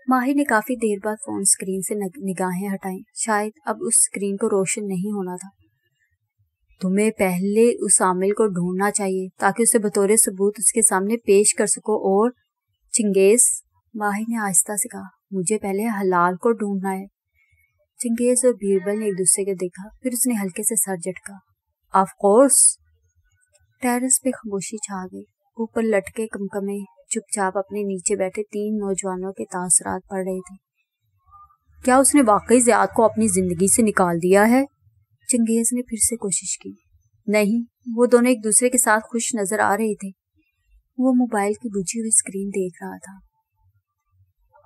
Speaker 1: माही ने काफ़ी देर बाद फ़ोन स्क्रीन से निगाहें हटाई। शायद अब उस स्क्रीन को रोशन नहीं होना था। तुम्हें पहले उस आमिल को ढूंढना चाहिए, ताकि उसे बतौर सबूत उसके सामने पेश कर सको। और चिंगेज, माही ने आहिस्ता से कहा, मुझे पहले हलाल को ढूंढना है। चिंगेज और बीरबल ने एक दूसरे को देखा, फिर उसने हल्के से सर झटका। ऑफ़ कोर्स टेरेस पे खामोशी छा गई। ऊपर लटके कमकमे, चुपचाप अपने नीचे बैठे तीन नौजवानों के तासरात पड़ रहे थे। क्या उसने वाकई जियाद को अपनी ज़िंदगी से निकाल दिया है? चंगेज ने फिर से कोशिश की। नहीं, वो दोनों एक दूसरे के साथ खुश नज़र आ रहे थे। वो मोबाइल की बुझी हुई स्क्रीन देख रहा था।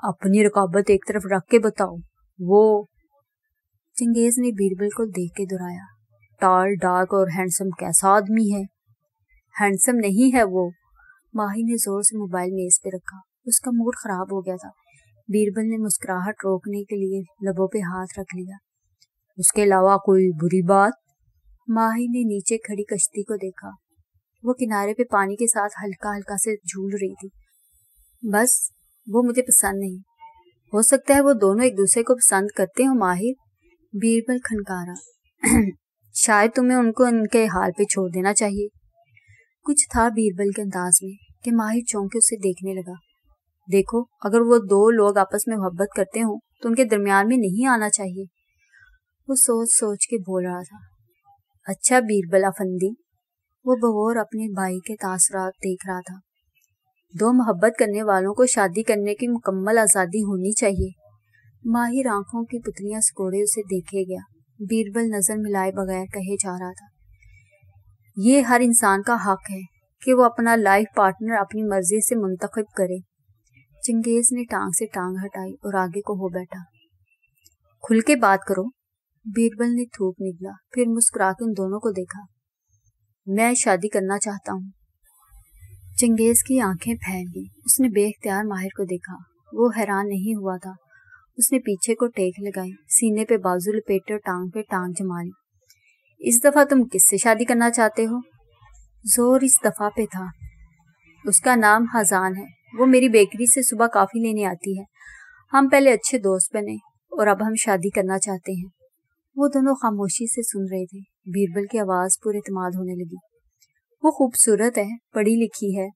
Speaker 1: अपनी रकाबत एक तरफ़ रख के बताओ। वो चंगेज ने बीरबल को देख के दोहराया। टाल, डार्क और हैंडसम कैसा आदमी है? हैंडसम नहीं है वो। माही ने ज़ोर से मोबाइल मेज पे रखा। उसका मूड खराब हो गया था। बीरबल ने मुस्कुराहट रोकने के लिए लबों पे हाथ रख लिया। उसके अलावा कोई बुरी बात? माही ने नीचे खड़ी कश्ती को देखा। वो किनारे पे पानी के साथ हल्का हल्का से झूल रही थी। बस, वो मुझे पसंद नहीं। हो सकता है वो दोनों एक दूसरे को पसंद करते हो, माहिर? बीरबल खनकारा। शायद तुम्हें उनको उनके हाल पे छोड़ देना चाहिए। कुछ था बीरबल के अंदाज में कि माहिर चौंके उसे देखने लगा। देखो, अगर वो दो लोग आपस में मोहब्बत करते हो तो उनके दरमियान में नहीं आना चाहिए। वो सोच सोच के बोल रहा था। अच्छा बीरबल अफंदी वो बगौर अपने भाई के तासरात देख रहा था। दो मोहब्बत करने वालों को शादी करने की मुकम्मल आज़ादी होनी चाहिए। माहिर आँखों की पुतलियाँ सकोड़े उसे देखे गया। बीरबल नज़र मिलाए बगैर कहे जा रहा था। ये हर इंसान का हक है कि वो अपना लाइफ पार्टनर अपनी मर्ज़ी से मुंतखब करे। चंगेज ने टांग से टांग हटाई और आगे को हो बैठा। खुल के बात करो। बीरबल ने थूक निकला, फिर मुस्कुरा के उन दोनों को देखा। मैं शादी करना चाहता हूँ। चंगेज की आँखें फैल गई। उसने बेख्तियार माहिर को देखा। वो हैरान नहीं हुआ था। उसने पीछे को टेक लगाई, सीने पे बाजू लपेटे और टांग पे टांग जमा ली इस दफ़ा तुम किससे शादी करना चाहते हो? ज़ोर इस दफ़ा पे था। उसका नाम हजान है। वो मेरी बेकरी से सुबह काफ़ी लेने आती है। हम पहले अच्छे दोस्त बने और अब हम शादी करना चाहते हैं। वो दोनों खामोशी से सुन रहे थे। बीरबल की आवाज़ पूरे इतमाद होने लगी। वो खूबसूरत है, पढ़ी लिखी है।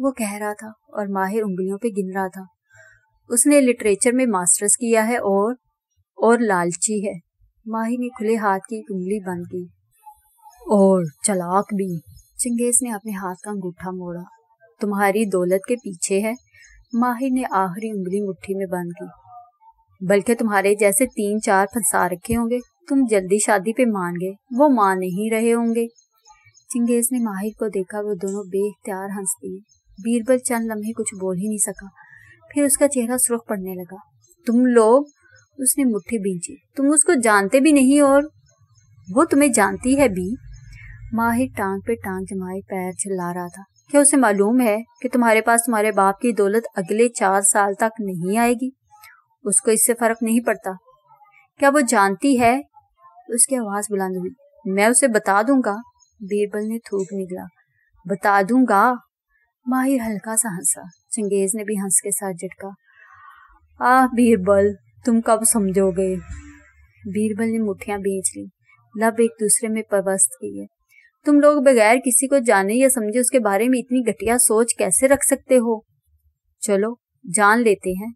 Speaker 1: वो कह रहा था और माहिर उंगलियों पे गिन रहा था। उसने लिटरेचर में मास्टर्स किया है और और लालची है। माहिर ने खुले हाथ की एक उंगली बंद की। और चलाक भी। चंगेज ने अपने हाथ का अंगूठा मोड़ा। तुम्हारी दौलत के पीछे है। माहिर ने आखिरी उंगली मुट्ठी में बंद की। बल्कि तुम्हारे जैसे तीन चार फंसा रखे होंगे। तुम जल्दी शादी पे मान गए वो मान नहीं रहे होंगे। चिंगेज ने माहिर को देखा, वो दोनों बेख्तियार हंस दिए बीरबल चंद लम्हे कुछ बोल ही नहीं सका। फिर उसका चेहरा सुर्ख पड़ने लगा। तुम लोग? उसने मुट्ठी बींची। तुम उसको जानते भी नहीं और वो तुम्हें जानती है भी? माहिर टांग पे टांग जमाए पैर चिल्ला रहा था। क्या उसे मालूम है कि तुम्हारे पास तुम्हारे बाप की दौलत अगले चार साल तक नहीं आएगी? उसको इससे फ़र्क नहीं पड़ता। क्या वो जानती है उसकी आवाज़ बुलंद हुई। मैं उसे बता दूँगा। बीरबल ने थूक निकला। बता दूँगा? माहिर हल्का सा हंसा। चंगेज ने भी हंस के साथ झटका। आह, बीरबल, तुम कब समझोगे? बीरबल ने मुठियाँ बेच ली। लब एक दूसरे में पवस्त किए तुम लोग बगैर किसी को जाने या समझे उसके बारे में इतनी घटिया सोच कैसे रख सकते हो? चलो, जान लेते हैं।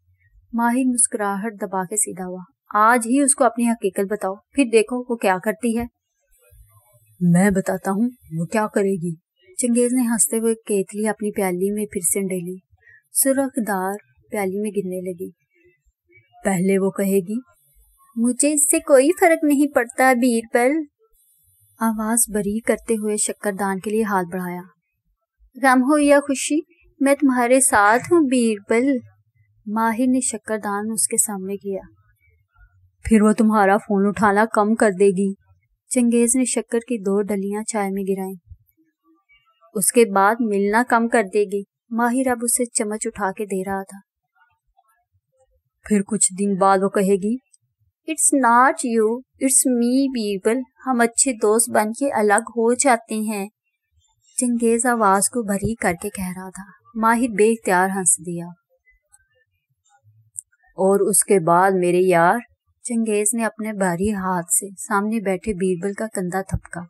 Speaker 1: माहिर मुस्कुराहट दबा के सीधा हुआ। आज ही उसको अपनी हकीकत बताओ। फिर देखो वो क्या करती है। मैं बताता हूँ, वो क्या करेगी। चंगेज ने हँसते हुए केतली अपनी प्याली में फिर से डेली। सुरखदार प्याली में गिरने लगी। पहले वो कहेगी, मुझे इससे कोई फ़र्क नहीं पड़ता बीरबल आवाज़ बरी करते हुए शक्करदान के लिए हाथ बढ़ाया। गम हो या खुशी, मैं तुम्हारे साथ हूँ बीरबल माहिर ने शक्करदान उसके सामने किया। फिर वो तुम्हारा फ़ोन उठाना कम कर देगी। चंगेज ने शक्कर की दो डलियाँ चाय में गिराई। उसके बाद मिलना कम कर देगी। माहिर अब उसे चम्मच उठा के दे रहा था। फिर कुछ दिन बाद वो कहेगी it's not you it's me Birbal हम अच्छे दोस्त बन के अलग हो जाते हैं। चंगेज आवाज़ को भरी करके कह रहा था। माहिर बेख्तियार हंस दिया। और उसके बाद, मेरे यार चंगेज ने अपने भारी हाथ से सामने बैठे बीरबल का कंधा थपका।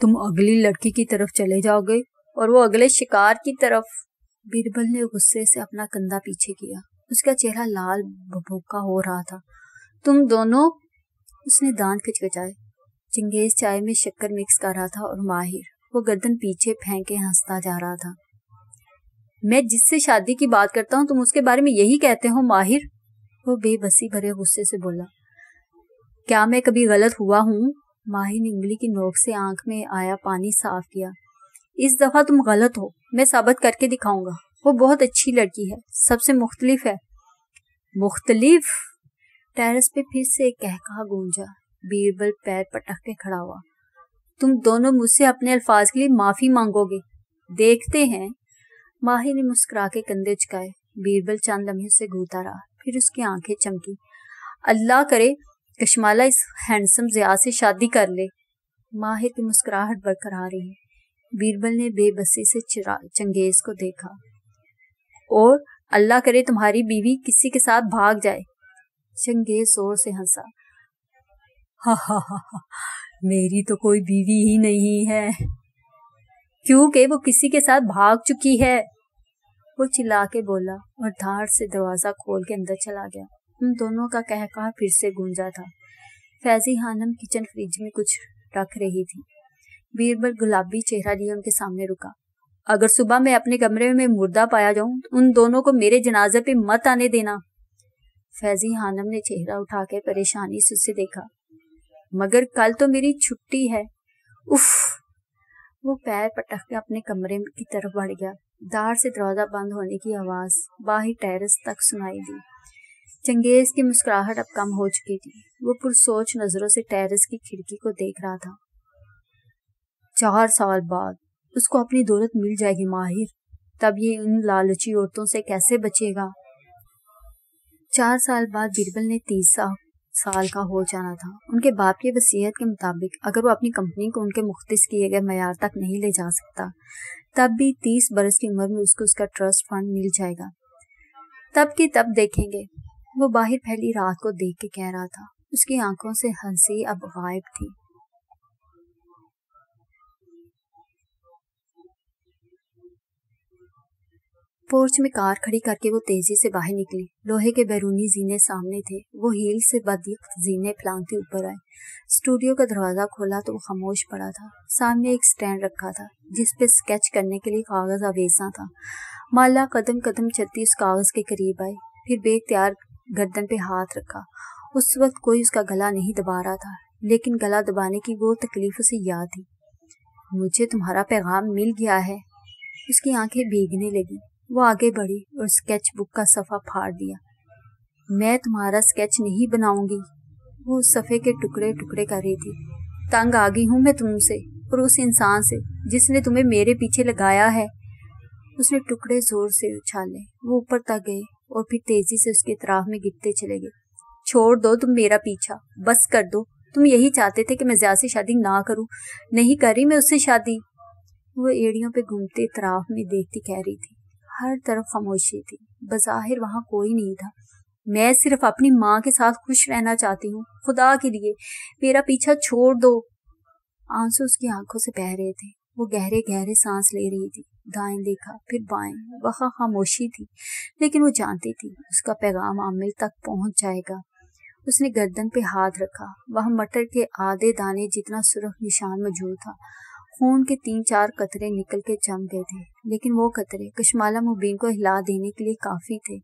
Speaker 1: तुम अगली लड़की की तरफ़ चले जाओगे और वो अगले शिकार की तरफ़। बीरबल ने गुस्से से अपना कंधा पीछे किया। उसका चेहरा लाल भभूका हो रहा था। तुम दोनों? उसने दांत खचखचाए। चिंगेज चाय में शक्कर मिक्स कर रहा था और माहिर, वो गर्दन पीछे फेंके हंसता जा रहा था। मैं जिससे शादी की बात करता हूँ, तुम उसके बारे में यही कहते हो, माहिर? वो बेबसी भरे गुस्से से बोला, क्या मैं कभी गलत हुआ हूँ? माहिर ने उंगली की नोक से आँख में आया पानी साफ़ किया, इस दफ़ा तुम गलत हो, मैं साबित करके दिखाऊँगा। वो बहुत अच्छी लड़की है, सबसे मुख्तलिफ़ है। मुख्तलिफ़? टेरेस पे फिर से एक कहकहा गूंजा, बीरबल पैर पटक के खड़ा हुआ, तुम दोनों मुझसे अपने अल्फाज के लिए माफ़ी मांगोगे? देखते हैं। माही ने मुस्कुरा के कंधे चुकाए बीरबल चंद लम्हे से घूता रहा फिर उसकी आँखें चमकी। अल्लाह करे, कशमाला इस हैंडसम जिया से शादी कर ले। माहिर की मुस्कुराहट बरकरार रही बीरबल ने बेबसी से चंगेज को देखा। और, अल्लाह करे, तुम्हारी बीवी किसी के साथ भाग जाए। चंगेज ज़ोर से हंसा। हा हा हा मेरी तो कोई बीवी ही नहीं है। क्योंकि वो किसी के साथ भाग चुकी है? वो चिल्ला के बोला और धार से दरवाज़ा खोल के अंदर चला गया। उन दोनों का कह कहा फिर से गूंजा था। फैजी हानम किचन फ्रिज में कुछ रख रही थी। बीरबल गुलाबी चेहरा लिए उनके सामने रुका। अगर सुबह मैं अपने कमरे में मुर्दा पाया जाऊँ तो उन दोनों को मेरे जनाजे पे मत आने देना। फैजी हानम ने चेहरा उठा के परेशानी से उसे देखा। मगर कल तो मेरी छुट्टी है। उफ! वो पैर पटक के अपने कमरे की तरफ़ बढ़ गया। दार से दरवाज़ा बंद होने की आवाज़ बाहर टेरेस तक सुनाई दी। चंगेज की मुस्कुराहट अब कम हो चुकी थी। वो पुरसोच नज़रों से टेरेस की खिड़की को देख रहा था। चार साल बाद उसको अपनी दौलत मिल जाएगी माहिर। तब ये उन लालची औरतों से कैसे बचेगा? चार साल बाद बीरबल ने तीस साल का हो जाना था। उनके बाप की वसीयत के मुताबिक अगर वो अपनी कंपनी को उनके मुख्त किए गए मैार तक नहीं ले जा सकता, तब भी तीस बरस की उम्र में उसको उसका ट्रस्ट फंड मिल जाएगा। तब की तब देखेंगे। वो बाहर फैली रात को देख के कह रहा था। उसकी आँखों से हँसी अब गायब थी। पोर्च में कार खड़ी करके वो तेज़ी से बाहर निकली। लोहे के बैरूनी जीने सामने थे। वो हील से बदयक जीने फलांगते ऊपर आए। स्टूडियो का दरवाज़ा खोला तो वो खामोश पड़ा था। सामने एक स्टैंड रखा था, जिस पे स्केच करने के लिए कागज़ अवेजा था। माला कदम कदम चलती उस कागज़ के करीब आई। फिर बेग तैयार गर्दन पे हाथ रखा। उस वक्त कोई उसका गला नहीं दबा रहा था, लेकिन गला दबाने की वो तकलीफ़ उसे याद थी। मुझे तुम्हारा पैगाम मिल गया है। उसकी आँखें भीगने लगी। वो आगे बढ़ी और स्केच बुक का सफ़ा फाड़ दिया। मैं तुम्हारा स्केच नहीं बनाऊँगी। वो उस सफ़े के टुकड़े टुकड़े कर रही थी। तंग आ गई हूँ मैं तुमसे और उस इंसान से जिसने तुम्हें मेरे पीछे लगाया है। उसने टुकड़े ज़ोर से उछाले, वो ऊपर तक गए और फिर तेज़ी से उसके तराफ में गिरते चले गए। छोड़ दो तुम मेरा पीछा, बस कर दो। तुम यही चाहते थे कि मैं ज़्यादा से शादी ना करूँ। नहीं करी मैं उससे शादी। वो एड़ियों पे घूमते तराफ में देखती कह रही थी। हर तरफ़ खामोशी थी। बज़ाहिर वहाँ कोई नहीं था। मैं सिर्फ़ अपनी माँ के साथ खुश रहना चाहती हूँ, खुदा के लिए। मेरा पीछा छोड़ दो। आँसू उसकी आँखों से बह रहे थे। वो गहरे गहरे सांस ले रही थी। दाएँ देखा, फिर बाएँ। वहाँ खामोशी थी। लेकिन वो जानती थी, उसका पैगाम आमिर तक पहुँच जाएगा। उसने गर्दन पे हाथ रखा। वह मटर के आधे दाने जितना सुरख निशान मौजूद था। खून के तीन चार कतरे निकल के जम गए थे, लेकिन वो कतरे कशमाला मुबीन को हिला देने के लिए काफ़ी थे।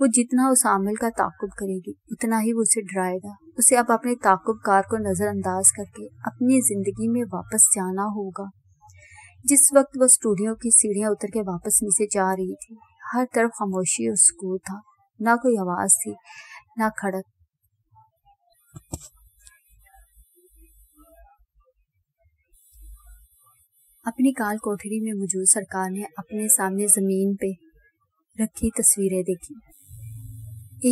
Speaker 1: वो जितना उस आमिल का ताकुब करेगी, उतना ही वो उसे डराएगा। उसे अब अपने ताकुबकार को नजरअंदाज करके अपनी ज़िंदगी में वापस जाना होगा। जिस वक्त वो स्टूडियो की सीढ़ियाँ उतर के वापस नीचे जा रही थी, हर तरफ़ खामोशी और सुकून था। ना कोई आवाज़ थी, ना खड़क। अपनी काल कोठरी में मौजूद सरकार ने अपने सामने ज़मीन पे रखी तस्वीरें देखी।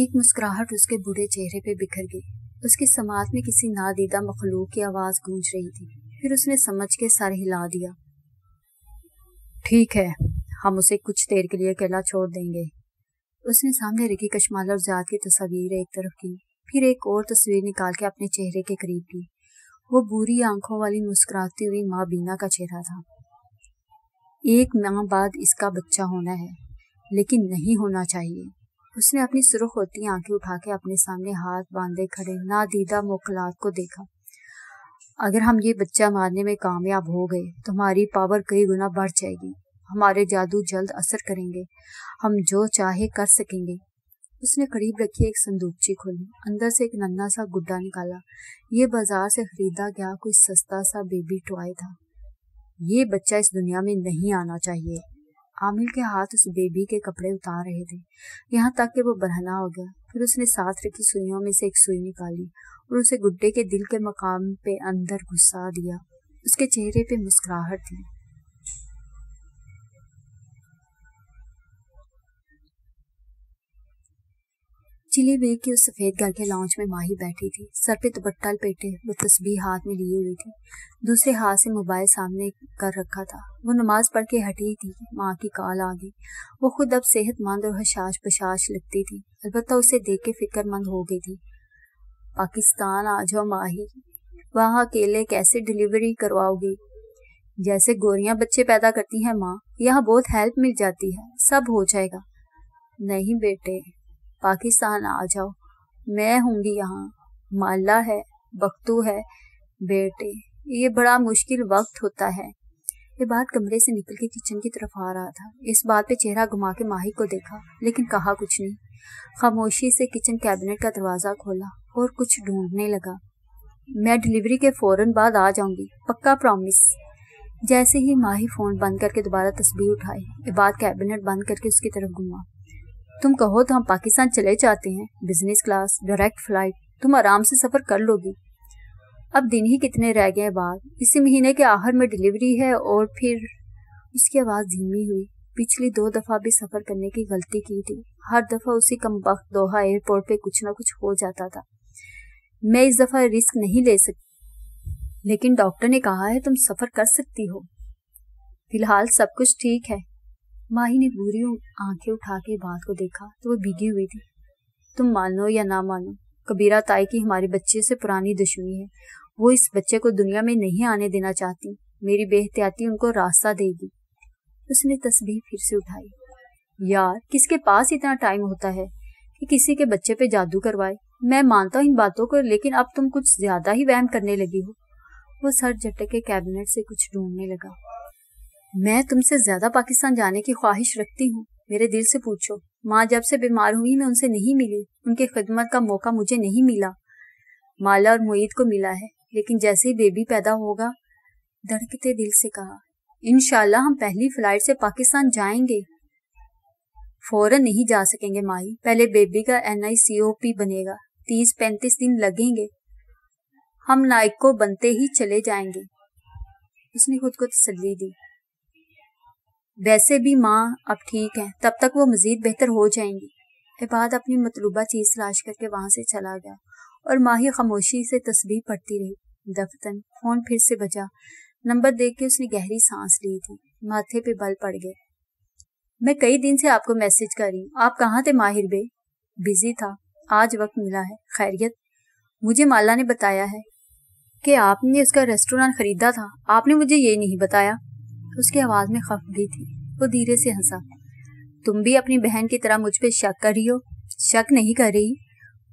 Speaker 1: एक मुस्कुराहट उसके बूढ़े चेहरे पे बिखर गई। उसकी समात में किसी नादीदा मखलूक की आवाज़ गूंज रही थी। फिर उसने समझ के सर हिला दिया। ठीक है, हम उसे कुछ देर के लिए अकेला छोड़ देंगे। उसने सामने रखी कशमाल और जात की तस्वीर एक तरफ़ की। फिर एक और तस्वीर निकाल के अपने चेहरे के करीब की। वो बुरी आँखों वाली मुस्कुराती हुई माँ बीना का चेहरा था। एक माह बाद इसका बच्चा होना है, लेकिन नहीं होना चाहिए। उसने अपनी सुरख होती आँखें उठा के अपने सामने हाथ बांधे खड़े, नादीदा मोकलात को देखा। अगर हम ये बच्चा मारने में कामयाब हो गए तो हमारी पावर कई गुना बढ़ जाएगी। हमारे जादू जल्द असर करेंगे। हम जो चाहे कर सकेंगे। उसने करीब रखी एक संदूकची खोली, अंदर से एक नन्ना सा गुड्डा निकाला। ये बाज़ार से खरीदा गया कोई सस्ता सा बेबी टॉय था। ये बच्चा इस दुनिया में नहीं आना चाहिए। आमिर के हाथ उस बेबी के कपड़े उतार रहे थे। यहाँ तक कि वो बरहना हो गया। फिर उसने साथ रखी सुइयों में से एक सुई निकाली और उसे गुड्डे के दिल के मकाम पे अंदर घुसा दिया। उसके चेहरे पे मुस्कुराहट थी। चिली बेग के उस सफ़ेद घर के लॉन्च में माही बैठी थी। सर पे दुपट्टा लपेटे, वो तस्बीह हाथ में लिए हुई थी। दूसरे हाथ से मोबाइल सामने कर रखा था। वो नमाज़ पढ़ के हटी थी, माँ की कॉल आ गई। वो खुद अब सेहतमंद और हशाश बशाश लगती थी। अलबत्ता उसे देख के फिक्रमंद हो गई थी। पाकिस्तान आ जाओ माही, वहाँ अकेले कैसे डिलीवरी करवाओगी? जैसे गोरियाँ बच्चे पैदा करती हैं माँ, यहाँ बहुत हेल्प मिल जाती है, सब हो जाएगा। नहीं बेटे पाकिस्तान आ जाओ। मैं हूँगी यहाँ। माला है, बख्तू है, बेटे। ये बड़ा मुश्किल वक्त होता है। ये बात कमरे से निकल के किचन की तरफ़ आ रहा था। इस बात पे चेहरा घुमा के माही को देखा, लेकिन कहा कुछ नहीं। खामोशी से किचन कैबिनेट का दरवाज़ा खोला और कुछ ढूँढने लगा। मैं डिलीवरी के फ़ौरन बाद आ जाऊँगी, पक्का प्रॉमिस जैसे ही माही फ़ोन बंद करके दोबारा तस्वीर उठाई बात कैबिनेट बंद करके उसकी तरफ़ घुमा। तुम कहो तो हम पाकिस्तान चले जाते हैं। बिज़नेस क्लास डायरेक्ट फ़्लाइट तुम आराम से सफ़र कर लोगी। अब दिन ही कितने रह गए बाद। इसी महीने के आखिर में डिलीवरी है और फिर उसकी आवाज़ धीमी हुई। पिछली दो दफ़ा भी सफ़र करने की गलती की थी। हर दफ़ा उसी कम वक्त दोहा एयरपोर्ट पे कुछ ना कुछ हो जाता था। मैं इस दफ़ा रिस्क नहीं ले सकती लेकिन डॉक्टर ने कहा है तुम सफ़र कर सकती हो। फ़िलहाल सब कुछ ठीक है। माही ने बुरी आँखें उठा के बात को देखा तो वो भीगी हुई थी। तुम मानो या ना मानो, कबीरा ताई की हमारे बच्चे से पुरानी दुश्मनी है। वो इस बच्चे को दुनिया में नहीं आने देना चाहती। मेरी बेहतियाती उनको रास्ता देगी। उसने तस्वीर फिर से उठाई। यार, किसके पास इतना टाइम होता है कि किसी के बच्चे पे जादू करवाए? मैं मानता हूँ इन बातों को, लेकिन अब तुम कुछ ज़्यादा ही वहम करने लगी हो। वो सर झटक कैबिनेट से कुछ ढूँढने लगा। मैं तुमसे ज़्यादा पाकिस्तान जाने की ख्वाहिश रखती हूँ। मेरे दिल से पूछो। माँ जब से बीमार हुई, मैं उनसे नहीं मिली। उनकी खिदमत का मौका मुझे नहीं मिला। माला और मुईद को मिला है, लेकिन जैसे ही बेबी पैदा होगा, धड़कते दिल से कहा इनशाला हम पहली फ़्लाइट से पाकिस्तान जाएँगे। फ़ौरन नहीं जा सकेंगे माही पहले बेबी का एन आई सी ओ पी बनेगा। तीस पैंतीस दिन लगेंगे। हम नाइक को बनते ही चले जाएँगे। उसने खुद को तसली दी। वैसे भी माँ अब ठीक है, तब तक वो मजीद बेहतर हो जाएँगी। इबाद अपनी मतलूबा चीज़ तलाश करके वहाँ से चला गया और माही खामोशी से तस्वीर पढ़ती रही। दफ्तन फ़ोन फिर से बजा नंबर देख के उसने गहरी सांस ली थी। माथे पे बल पड़ गए। मैं कई दिन से आपको मैसेज कर रही हूँ। आप कहाँ थे माहिर बे? बिज़ी था। आज वक्त मिला है। खैरियत। मुझे माला ने बताया है कि आपने उसका रेस्टोरेंट खरीदा था। आपने मुझे ये नहीं बताया। उसकी आवाज़ में खफगी थी। वो धीरे से हंसा। तुम भी अपनी बहन की तरह मुझ पर शक कर रही हो? शक नहीं कर रही?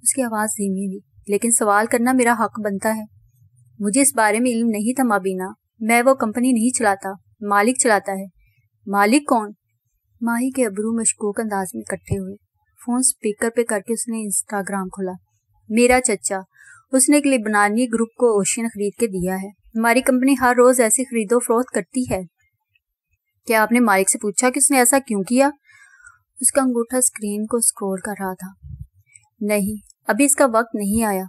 Speaker 1: उसकी आवाज़ धीमी हुई। लेकिन सवाल करना मेरा हक बनता है। मुझे इस बारे में इल्म नहीं था माबीना। मैं वो कंपनी नहीं चलाता। मालिक चलाता है। मालिक कौन? माही के अबरू मशकूक अंदाज में इकट्ठे हुए। फ़ोन स्पीकर पे करके उसने इंस्टाग्राम खोला। मेरा चचा। उसने एक लिबनानी ग्रुप को ओशियन खरीद के दिया है। हमारी कंपनी हर रोज ऐसी खरीदो फरोख्त करती है। क्या आपने मालिक से पूछा कि उसने ऐसा क्यों किया? उसका अंगूठा स्क्रीन को स्क्रॉल कर रहा था। नहीं, अभी इसका वक्त नहीं आया।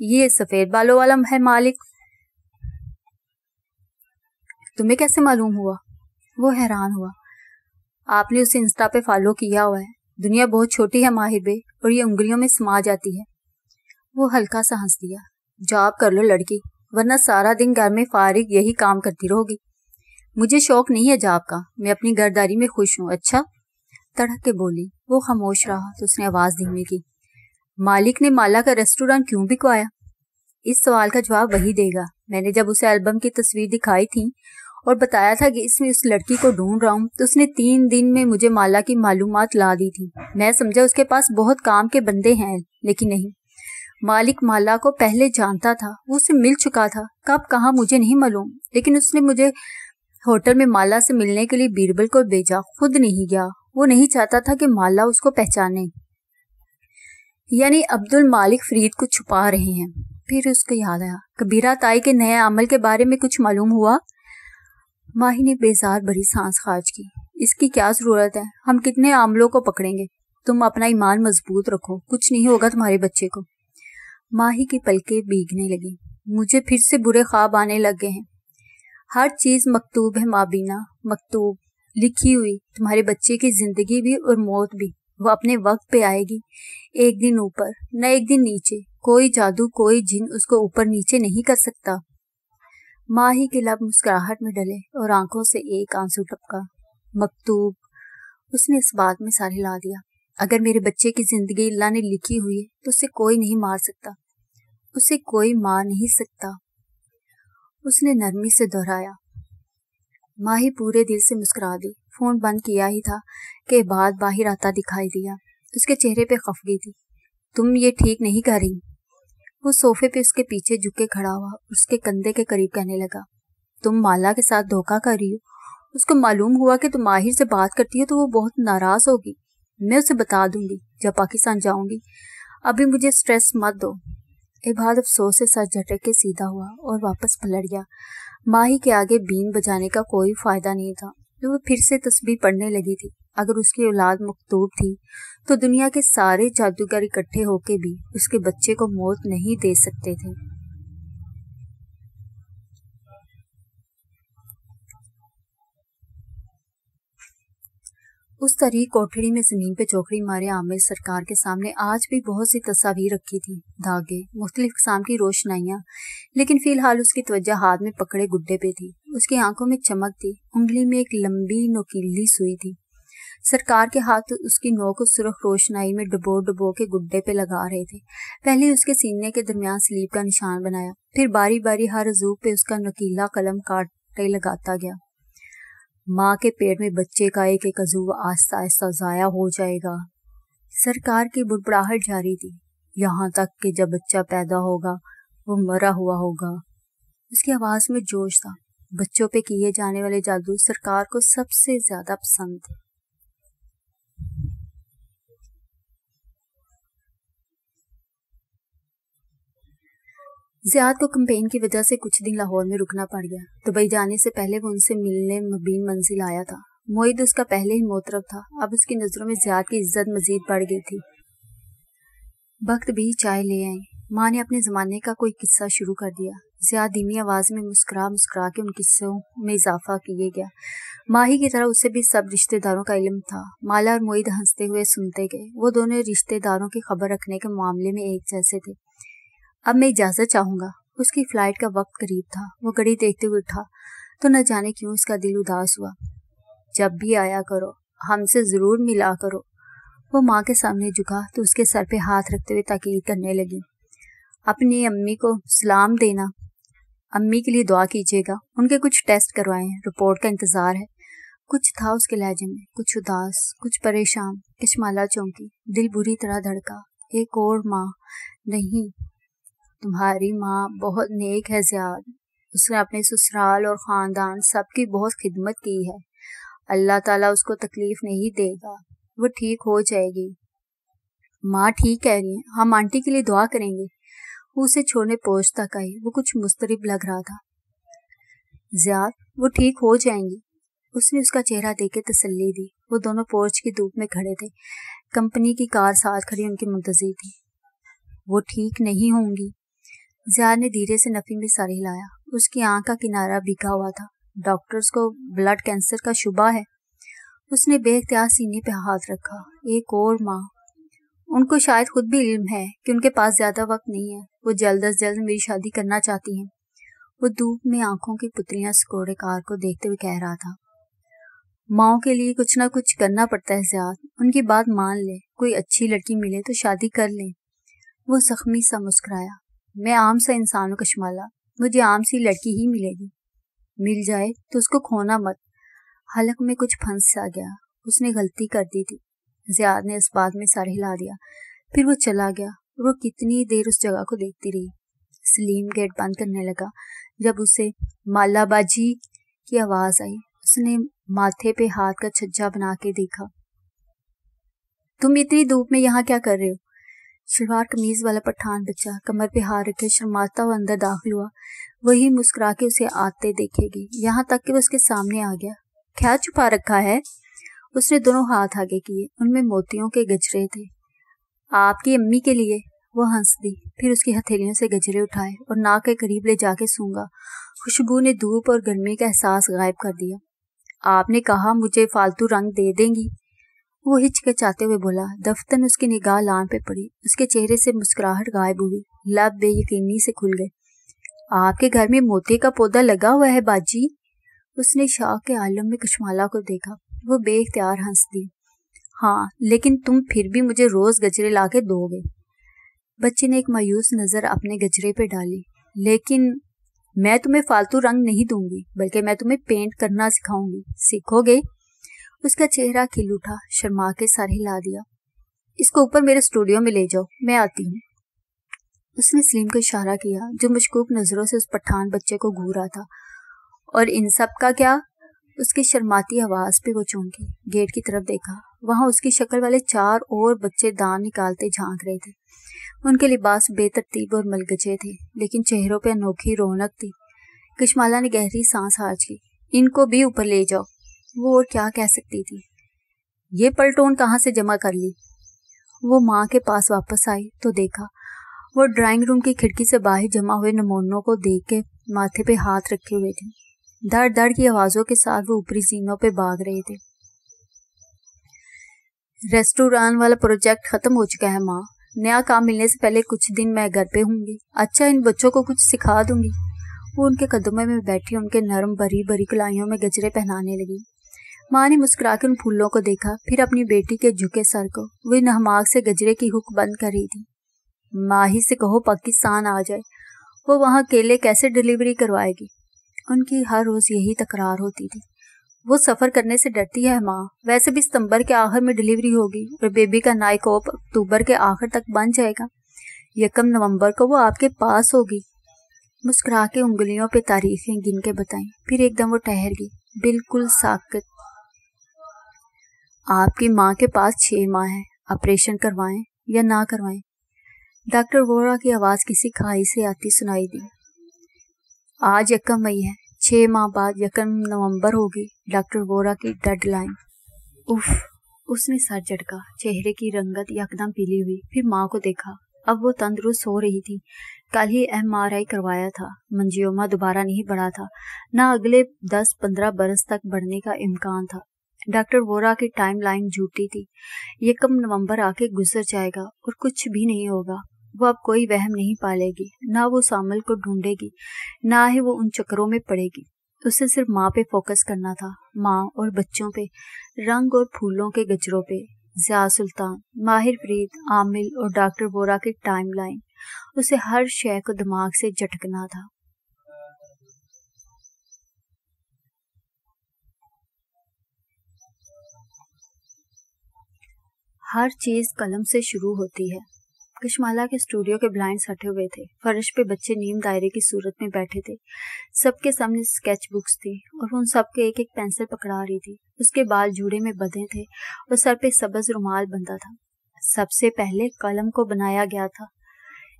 Speaker 1: ये सफ़ेद बालों वाला है मालिक। तुम्हें कैसे मालूम हुआ? वो हैरान हुआ। आपने उसे इंस्टा पे फॉलो किया हुआ है। दुनिया बहुत छोटी है माहिर बे, और ये उंगलियों में समा जाती है। वो हल्का सा हंस दिया। जॉब कर लो लड़की, वरना सारा दिन घर में फारिग यही काम करती रहोगी। मुझे शौक नहीं है जाप का। मैं अपनी गर्दारी में खुश हूँ। अच्छा? तड़क के बोली, वो खामोश रहा तो उसने आवाज़ धीमी की। मालिक ने माला का रेस्टोरेंट क्यों बिकवाया? इस सवाल का जवाब वही देगा। मैंने जब उसे एल्बम की तस्वीर दिखाई थी और बताया था कि इसमें उस लड़की को ढूंढ रहा हूँ तो उसने तीन दिन में मुझे माला की मालूम ला दी थी। मैं समझा उसके पास बहुत काम के बंदे हैं, लेकिन नहीं। मालिक माला को पहले जानता था, वो उसे मिल चुका था। कब कहा मुझे नहीं मालूम, लेकिन उसने मुझे होटल में माला से मिलने के लिए बीरबल को भेजा, खुद नहीं गया। वो नहीं चाहता था कि माला उसको पहचाने। यानी अब्दुल मालिक फरीद को छुपा रहे हैं। फिर उसको याद आया, कबीरा ताई के नए अमल के बारे में कुछ मालूम हुआ? माही ने बेजार भरी सांस खाज की। इसकी क्या ज़रूरत है? हम कितने आमलों को पकड़ेंगे? तुम अपना ईमान मज़बूत रखो। कुछ नहीं होगा तुम्हारे बच्चे को। माही की पलके भीगने लगी। मुझे फिर से बुरे ख्वाब आने लग गए हैं। हर चीज़ मकतूब है, माबीना, मकतूब। लिखी हुई, तुम्हारे बच्चे की ज़िंदगी भी और मौत भी। वो अपने वक्त पे आएगी, एक दिन ऊपर, न एक दिन नीचे। कोई जादू, कोई जिन उसको ऊपर नीचे नहीं कर सकता। माही के लब मुस्कुराहट में डले और आँखों से एक आँसू टपका। मकतूब, उसने इस बात में सारे ला दिया। अगर मेरे बच्चे की ज़िंदगी अल्लाह ने लिखी हुई है तो उसे कोई नहीं मार सकता। उसे कोई मार नहीं सकता। उसने नरमी से दोहराया। माही पूरे दिल से मुस्कुरा दी। फ़ोन बंद किया ही था कि बाद बाहर आता दिखाई दिया। उसके चेहरे पे खफगी थी। तुम ये ठीक नहीं कर रही। वो सोफे पे उसके पीछे झुके खड़ा हुआ उसके कंधे के करीब कहने लगा, तुम माला के साथ धोखा कर रही हो। उसको मालूम हुआ कि तुम माहिर से बात करती हो तो वो बहुत नाराज़ होगी। मैं उसे बता दूँगी, जब पाकिस्तान जाऊँगी। अभी मुझे स्ट्रेस मत दो। इबाद अफसोस से सर झटक के सीधा हुआ और वापस पलट गया। माही के आगे बीन बजाने का कोई फ़ायदा नहीं था जो वो फिर से तस्वीर पढ़ने लगी थी। अगर उसकी औलाद मकतूब थी तो दुनिया के सारे जादूगर इकट्ठे होके भी उसके बच्चे को मौत नहीं दे सकते थे। उस तरह कोठड़ी में ज़मीन पे चौकड़ी मारे आमिर सरकार के सामने आज भी बहुत सी तस्वीर रखी थी। धागे, मुख्तलिफ़ किस्म की रोशनाइयाँ, लेकिन फ़िलहाल उसकी तवज्जा हाथ में पकड़े गुड्डे पे थी। उसकी आँखों में चमक थी, उंगली में एक लंबी नोकीली सुई थी। सरकार के हाथ उसकी नोक सुरख रोशनाई में डबो डुबो के गुड्डे पे लगा रहे थे। पहले उसके सीने के दरमियान स्लीप का निशान बनाया, फिर बारी बारी हर जूब पे उसका नकीला कलम काटे लगाता गया। माँ के पेट में बच्चे का एक एक अजूब आस्ता आस्ता ज़ाया हो जाएगा। सरकार की बुड़बड़ाहट जारी थी। यहाँ तक कि जब बच्चा पैदा होगा, वो मरा हुआ होगा। उसकी आवाज़ में जोश था। बच्चों पे किए जाने वाले जादू सरकार को सबसे ज़्यादा पसंद थे। जियाद को कंपेन की वजह से कुछ दिन लाहौर में रुकना पड़ गया। दुबई जाने से पहले वो उनसे मिलने मुबीन मंजिल आया था। मोहिद उसका पहले ही मोतरफ था। अब उसकी नज़रों में जियाद की इज़्ज़त मजीद बढ़ गई थी। वक्त भी चाय ले आई। माँ ने अपने ज़माने का कोई किस्सा शुरू कर दिया। जियाद धीमी आवाज़ में मुस्कुरा मुस्कुरा के उन किस्सों में इजाफा किए गया। माही की तरह उसे भी सब रिश्तेदारों का इलम था। माला और मोहिद हँसते हुए सुनते गए। वो दोनों रिश्तेदारों की खबर रखने के मामले में एक जैसे थे। अब मैं इजाज़त चाहूँगा। उसकी फ़्लाइट का वक्त करीब था। वो घड़ी देखते हुए उठा। तो न जाने क्यों उसका दिल उदास हुआ। जब भी आया करो। हमसे ज़रूर मिला करो। वो माँ के सामने झुका तो उसके सर पे हाथ रखते हुए ताकीद करने लगी। अपनी अम्मी को सलाम देना। अम्मी के लिए दुआ कीजिएगा। उनके कुछ टेस्ट करवाए। हैं रिपोर्ट का इंतज़ार है। कुछ था उसके लहजे में। कुछ उदास, कुछ परेशान, कशमाला चौंकी। दिल बुरी तरह धड़का। एक और माँ। नहीं। तुम्हारी माँ बहुत नेक है ज़्याद। उसने अपने ससुराल और ख़ानदान सबकी बहुत खिदमत की है। अल्लाह ताला उसको तकलीफ़ नहीं देगा, वो ठीक हो जाएगी। माँ ठीक कह रही है, हम आंटी के लिए दुआ करेंगे। वो उसे छोड़ने पहुँच तक आई, वो कुछ मुस्तरब लग रहा था। ज्याद, वो ठीक हो जाएँगी। उसने उसका चेहरा देख के तसली दी। वो दोनों पोर्च की धूप में खड़े थे। कंपनी की कार साथ खड़ी उनकी मुंतजी थी। वो ठीक नहीं होंगी। जियाद ने धीरे से नफी में सर हिलाया। उसकी आँख का किनारा बिका हुआ था। डॉक्टर्स को ब्लड कैंसर का शुबा है। उसने बेख्तियार सीने पर हाथ रखा। एक और माँ। उनको शायद खुद भी इल्म है कि उनके पास ज़्यादा वक्त नहीं है। वो जल्द अज जल्द मेरी शादी करना चाहती हैं। वो धूप में आँखों की पुतलियाँ स्कोड़े कार को देखते हुए कह रहा था माओ के लिए कुछ ना कुछ करना पड़ता है ज़्यादा उनकी बात मान ले। कोई अच्छी लड़की मिले तो शादी कर ले। वो जख्मी सा मुस्कुराया। मैं आम सा इंसान हूँ, कशमाला। मुझे आम सी लड़की ही मिलेगी। मिल जाए तो उसको खोना मत। हलक में कुछ फंस सा गया। उसने गलती कर दी थी। जियाद ने इस बात में सर हिला दिया। फिर वो चला गया। और वो कितनी देर उस जगह को देखती रही। सलीम गेट बंद करने लगा। जब उसे मालाबाजी की आवाज़ आई, उसने माथे पे हाथ का छज्जा बना के देखा। तुम इतनी धूप में यहाँ क्या कर रहे हो? शलवार कमीज वाला पठान बच्चा कमर पे हार रखे, शर्माता हुआ अंदर दाखिल हुआ। वही मुस्कुरा के उसे आते देखेगी। यहाँ तक कि वो उसके सामने आ गया। क्या छुपा रखा है? उसने दोनों हाथ आगे किए। उनमें मोतियों के गजरे थे। आपकी अम्मी के लिए। वो हंस दी फिर उसकी हथेलियों से गजरे उठाए और नाक के करीब ले जाके सूँगा खुशबू ने धूप और गर्मी का एहसास गायब कर दिया। आपने कहा, मुझे फालतू रंग दे देंगी। वो हिचकिचाते हुए बोला, दफ्तन उसकी निगाह लान पे पड़ी। उसके चेहरे से मुस्कुराहट गायब हुई। लब बेयकीनी से खुल गए। आपके घर में मोती का पौधा लगा हुआ है, बाजी? उसने शाह के आलम में कशमाला को देखा। वो बेख्तियार हंस दी हाँ लेकिन तुम फिर भी मुझे रोज गजरे ला के दोगे। बच्चे ने एक मायूस नज़र अपने गजरे पे डाली। लेकिन मैं तुम्हें फालतू रंग नहीं दूँगी, बल्कि मैं तुम्हें पेंट करना सिखाऊँगी। सीखोगे? उसका चेहरा खिल उठा, शर्मा के सर हिला दिया। इसको ऊपर मेरे स्टूडियो में ले जाओ, मैं आती हूँ। उसने सलीम को इशारा किया, जो मशकूक नज़रों से उस पठान बच्चे को घूर रहा था। और इन सब का क्या? उसकी शर्माती आवाज़ पे वो चौंकी, गेट की तरफ़ देखा। वहाँ उसकी शक्ल वाले चार और बच्चे दान निकालते झाँक रहे थे। उनके लिबास बेतरतीब और मलगजे थे, लेकिन चेहरों पे अनोखी रौनक थी। कशमाला ने गहरी सांस हार की, इनको भी ऊपर ले जाओ। वो और क्या कह सकती थी? ये पलटोन कहाँ से जमा कर ली? वो माँ के पास वापस आई तो देखा, वो ड्राइंग रूम की खिड़की से बाहर जमा हुए नमूनों को देख के माथे पे हाथ रखे हुए थे। दर दर की आवाजों के साथ वो ऊपरी जीनों पे भाग रहे थे। रेस्टोरेंट वाला प्रोजेक्ट खत्म हो चुका है माँ। नया काम मिलने से पहले कुछ दिन मैं घर पे होंगी। अच्छा इन बच्चों को कुछ सिखा दूँगी। वो उनके कदमों में बैठी, उनके नरम बरी बरी कलाइयों में गजरे पहनाने लगी। माँ ने मुस्कुरा कर उन फूलों को देखा, फिर अपनी बेटी के झुके सर को। वे नहमाग से गजरे की हुक बंद कर रही थी। माही से कहो पाकिस्तान आ जाए। वो वहाँ केले कैसे डिलीवरी करवाएगी? उनकी हर रोज यही तकरार होती थी। वो सफ़र करने से डरती है माँ। वैसे भी सितंबर के आखिर में डिलीवरी होगी और बेबी का नाइकोप अक्टूबर के आखिर तक बन जाएगा। यकम नवंबर को वो आपके पास होगी। मुस्कुरा के उंगलियों पे तारीखें गिन के बताएँ फिर एकदम वो ठहर गई। बिल्कुल साकत। आपकी माँ के पास छह माह है। ऑपरेशन करवाएँ या ना करवाएँ? डॉक्टर वोरा की आवाज़ किसी खाई से आती सुनाई दी। आज यकम मई है। छह माह बाद यकम नवंबर होगी। डॉक्टर वोरा की डेडलाइन। उफ, उसने सर झटका। चेहरे की रंगत यकदम पीली हुई। फिर माँ को देखा। अब वो तंदुरुस्त हो रही थी। कल ही एम आर आई करवाया था। मंजियोमा दोबारा नहीं बढ़ा था। न अगले दस पंद्रह बरस तक बढ़ने का इम्कान था। डॉक्टर वोरा की टाइम लाइन झूठी थी। ये कम नवंबर आके गुजर जाएगा और कुछ भी नहीं होगा। वो अब कोई वहम नहीं पालेगी, ना वो सामल को ढूंढेगी, ना ही वो उन चक्रों में पड़ेगी। उसे सिर्फ़ माँ पे फोकस करना था, माँ और बच्चों पे, रंग और फूलों के गजरों पे। जिया सुल्तान, माहिर फरीद, आमिल और डॉक्टर वोरा की टाइमलाइन, उसे हर शय को दिमाग से झटकना था। हर चीज़ कलम से शुरू होती है। कशमाला के स्टूडियो के ब्लाइंड हटे हुए थे। फर्श पे बच्चे नीम दायरे की सूरत में बैठे थे। सबके सामने स्केच बुक्स थी और उन सबके एक एक पेंसिल पकड़ा रही थी। उसके बाल जूड़े में बंधे थे और सर पे सबज रुमाल बंधा था। सबसे पहले कलम को बनाया गया था।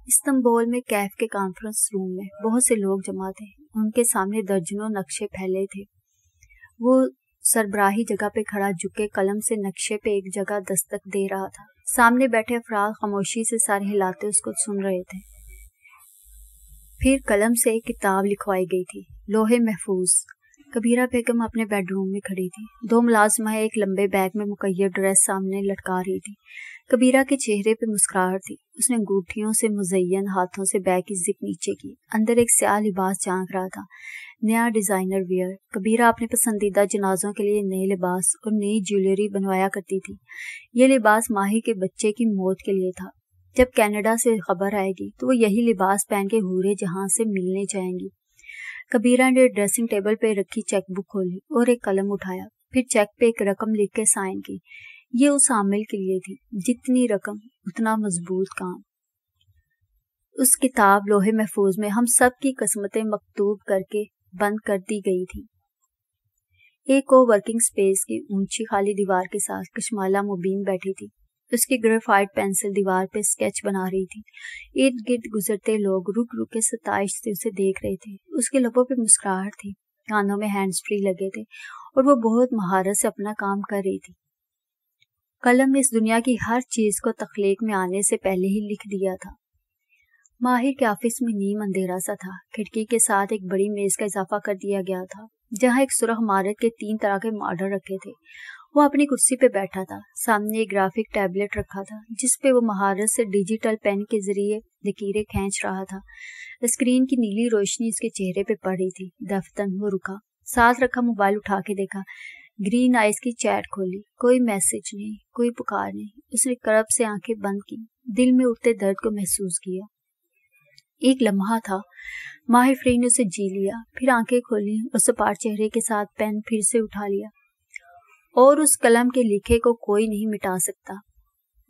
Speaker 1: इस्तंबुल में कैफ के कॉन्फ्रेंस रूम में बहुत से लोग जमा थे। उनके सामने दर्जनों नक्शे फैले थे। वो सरबराही जगह पे खड़ा झुके कलम से नक्शे पे एक जगह दस्तक दे रहा था। सामने बैठे अफराद खामोशी से सारे हिलाते उसको सुन रहे थे। फिर कलम से एक किताब लिखवाई गई थी, लोहे महफूज। कबीरा बेगम अपने बेडरूम में खड़ी थी। दो मुलाजमा एक लंबे बैग में मुकैद ड्रेस सामने लटका रही थी। कबीरा के चेहरे पे मुस्कुराहट थी। उसने अंगूठियों से मुजयन हाथों से बैग की जिप नीचे की। अंदर एक स्याह लिबास झाँक रहा था। नया डिज़ाइनर वियर। कबीरा अपने पसंदीदा जनाजों के लिए नए लिबास और नई ज्वेलरी बनवाया करती थी। ये लिबास माही के बच्चे की मौत के लिए था। जब कनाडा से खबर आएगी तो वो यही लिबास पहन के हूरे जहाँ से मिलने जाएँगी। कबीरा ने ड्रेसिंग टेबल पर रखी चेकबुक खोली और एक कलम उठाया, फिर चेक पे एक रकम लिख के साइन की। ये उस आमिल के लिए थी, जितनी रकम, उतना मज़बूत काम। उस किताब लोहे महफूज में हम सब की किस्मतें मकतूब करके बंद कर दी गई थी। एक को वर्किंग स्पेस की ऊँची खाली दीवार के साथ कशमाला मुबीन बैठी थी। उसकी ग्रेफाइट पेंसिल दीवार पे स्केच बना रही थी। इर्द गिर्द गुजरते लोग रुक रुक के सताइश से उसे देख रहे थे। उसके लबों पे मुस्कुराहट थी। कानों में हैंड्स फ्री लगे थे और वो बहुत महारत से अपना काम कर रही थी। कलम ने इस दुनिया की हर चीज़ को तखलीक में आने से पहले ही लिख दिया था। माहिर के ऑफ़िस में नीम अंधेरा सा था। खिड़की के साथ एक बड़ी मेज का इजाफा कर दिया गया था, जहाँ एक सुरख मारत के तीन तरह के मॉडल रखे थे। वो अपनी कुर्सी पे बैठा था, सामने एक ग्राफिक टैबलेट रखा था जिसपे वो महारत से डिजिटल पेन के ज़रिए लकीरें खींच रहा था। स्क्रीन की नीली रोशनी उसके चेहरे पे पड़ रही थी। दफ्तन, वो रुका, साथ रखा मोबाइल उठा के देखा। ग्रीन आइस की चैट खोली, कोई मैसेज नहीं, कोई पुकार नहीं, उसने करब से आँखें बंद की, दिल में उठते दर्द को महसूस किया। एक लम्हा था। माहिर फ्री ने उसे जी लिया, फिर आँखें खोली और सपाट चेहरे के साथ पेन फिर से उठा लिया। और उस कलम के लिखे को कोई नहीं मिटा सकता।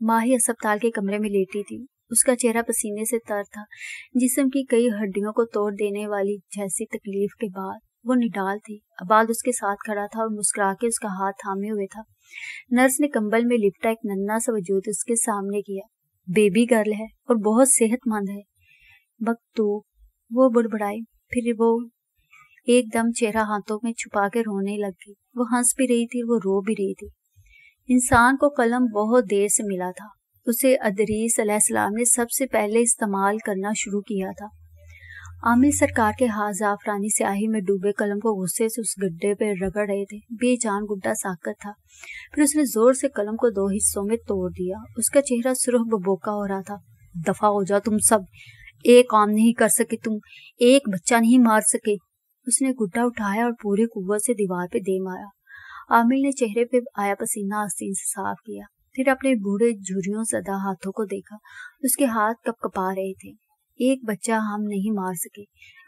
Speaker 1: माही अस्पताल के कमरे में लेटी थी। उसका चेहरा पसीने से तर था, जिसम की कई हड्डियों को तोड़ देने वाली जैसी तकलीफ़ के बाद। वो निडाल थी अबाद उसके साथ खड़ा था और मुस्कुरा के उसका हाथ थामे हुए था। नर्स ने कंबल में लिपटा एक नन्ना सा वजूद उसके सामने किया। बेबी गर्ल है और बहुत सेहतमंद है। मकतूब वो बुड़बड़ाई फिर वो एकदम चेहरा हाथों में छुपा के रोने लग। गई वो हंस भी रही थी, वो रो भी रही थी। इंसान को कलम बहुत देर से मिला था। उसे अदरीस सलाम ने सबसे पहले इस्तेमाल करना शुरू किया था। आमिर सरकार के हाथ जाफरानी स्याही में डूबे कलम को गुस्से से उस गड्ढे पे रगड़ रहे थे। बेजान गुड्डा साकर था। फिर उसने ज़ोर से कलम को दो हिस्सों में तोड़ दिया। उसका चेहरा सुरख बबोका हो रहा था। दफ़ा हो जाओ तुम सब। एक काम नहीं कर सके तुम, एक बच्चा नहीं मार सके। उसने गुड्डा उठाया और पूरी कुत से दीवार पे दे मारा। आमिर ने चेहरे पे आया पसीना, आस्तीन से साफ़ किया। फिर अपने बूढ़े झुरियों सदा हाथों को देखा। उसके हाथ कप कपा रहे थे। एक बच्चा हम नहीं मार सके।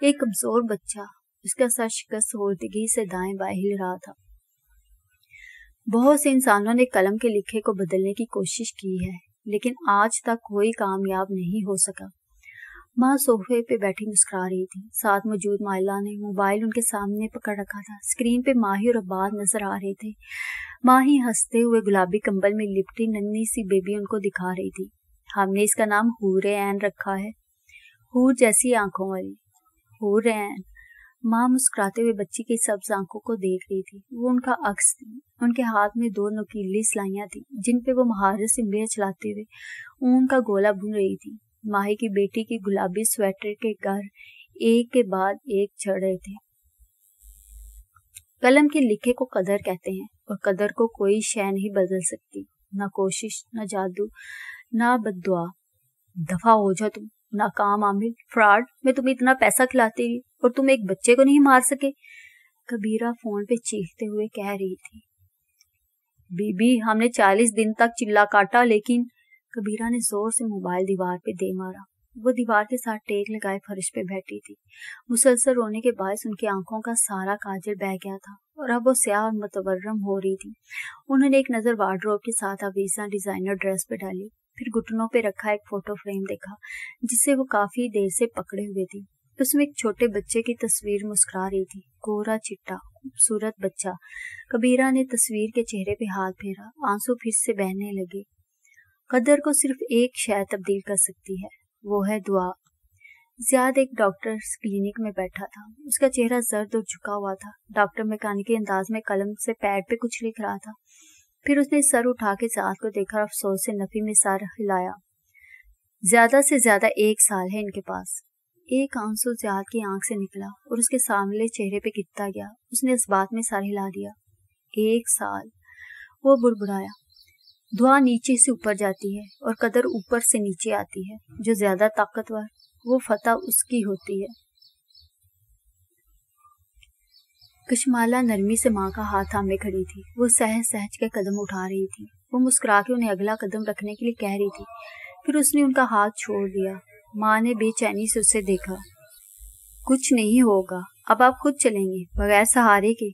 Speaker 1: एक कमज़ोर बच्चा। उसका सर शिकस्त होदगी से दाएँ बाएँ हिल रहा था। बहुत से इंसानों ने कलम के लिखे को बदलने की कोशिश की है, लेकिन आज तक कोई कामयाब नहीं हो सका। माँ सोफे पे बैठी मुस्कुरा रही थी। साथ मौजूद माइला ने मोबाइल उनके सामने पकड़ रखा था। स्क्रीन पे माही और अब्बास नज़र आ रहे थे। माही हँसते हुए गुलाबी कंबल में लिपटी नन्ही सी बेबी उनको दिखा रही थी। हमने इसका नाम हूरे एन रखा है। हूर जैसी आँखों वाली। हूर एन माँ मुस्कुराते हुए बच्ची की सब्ज आँखों को देख रही थी। वो उनका अक्स थी। उनके हाथ में दो नुकीली सिलाइयाँ थी, जिन पे वो महारत से उंगलियाँ चलाते हुए ऊन का गोला बुन रही थी। माही की बेटी की गुलाबी स्वेटर के घर एक के बाद एक चढ़ रहे थे। कलम के लिखे को कदर कहते हैं और कदर को कोई शय नहीं बदल सकती। ना कोशिश, ना जादू, ना बदुआ दफ़ा हो जाओ तुम नाकाम आमिर, फ्रॉड। मैं तुम्हें इतना पैसा खिलाती रही और तुम एक बच्चे को नहीं मार सके। कबीरा फ़ोन पे चीखते हुए कह रही थी, बीबी, हमने चालीस दिन तक चिल्ला काटा लेकिन कबीरा ने ज़ोर से मोबाइल दीवार पे दे मारा। वो दीवार के साथ टेक लगाए फर्श पे बैठी थी। मुसलसल रोने के बायस उनकी आँखों का सारा काजल बह गया था और अब वो स्याह और मुतवर्रम हो रही थी। उन्होंने एक नज़र वार्ड्रोब के साथ अवीजा डिज़ाइनर ड्रेस पे डाली, फिर घुटनों पे रखा एक फ़ोटो फ्रेम देखा, जिसे वो काफ़ी देर से पकड़े हुए थी। उसमें एक छोटे बच्चे की तस्वीर मुस्कुरा रही थी। कोरा चिट्टा, खूबसूरत बच्चा। कबीरा ने तस्वीर के चेहरे पे हाथ फेरा, आँसू फिर से बहने लगे। कदर को सिर्फ़ एक शय तब्दील कर सकती है, वो है दुआ। जियाद एक डॉक्टर क्लिनिक में बैठा था। उसका चेहरा जर्द और झुका हुआ था। डॉक्टर मैकानिकी अंदाज में कलम से पैड पे कुछ लिख रहा था। फिर उसने सर उठा के जाद को देखा अफसोस से नफी में सर हिलाया। ज़्यादा से ज़्यादा एक साल है इनके पास। एक आँसू जियाद की आँख से निकला और उसके सामने चेहरे पे गिरता गया। उसने इस बात में सर हिला दिया। एक साल। वो बुड़बुड़ाया। दुआ नीचे से ऊपर जाती है और कदर ऊपर से नीचे आती है। जो ज़्यादा ताकतवर, वो फतह उसकी होती है। कशमाला नरमी से माँ का हाथ थामे खड़ी थी। वो सहज सहज के कदम उठा रही थी। वो मुस्कुरा के उन्हें अगला कदम रखने के लिए कह रही थी। फिर उसने उनका हाथ छोड़ दिया। माँ ने बेचैनी से उसे देखा। कुछ नहीं होगा। अब आप खुद चलेंगे। बगैर सहारे के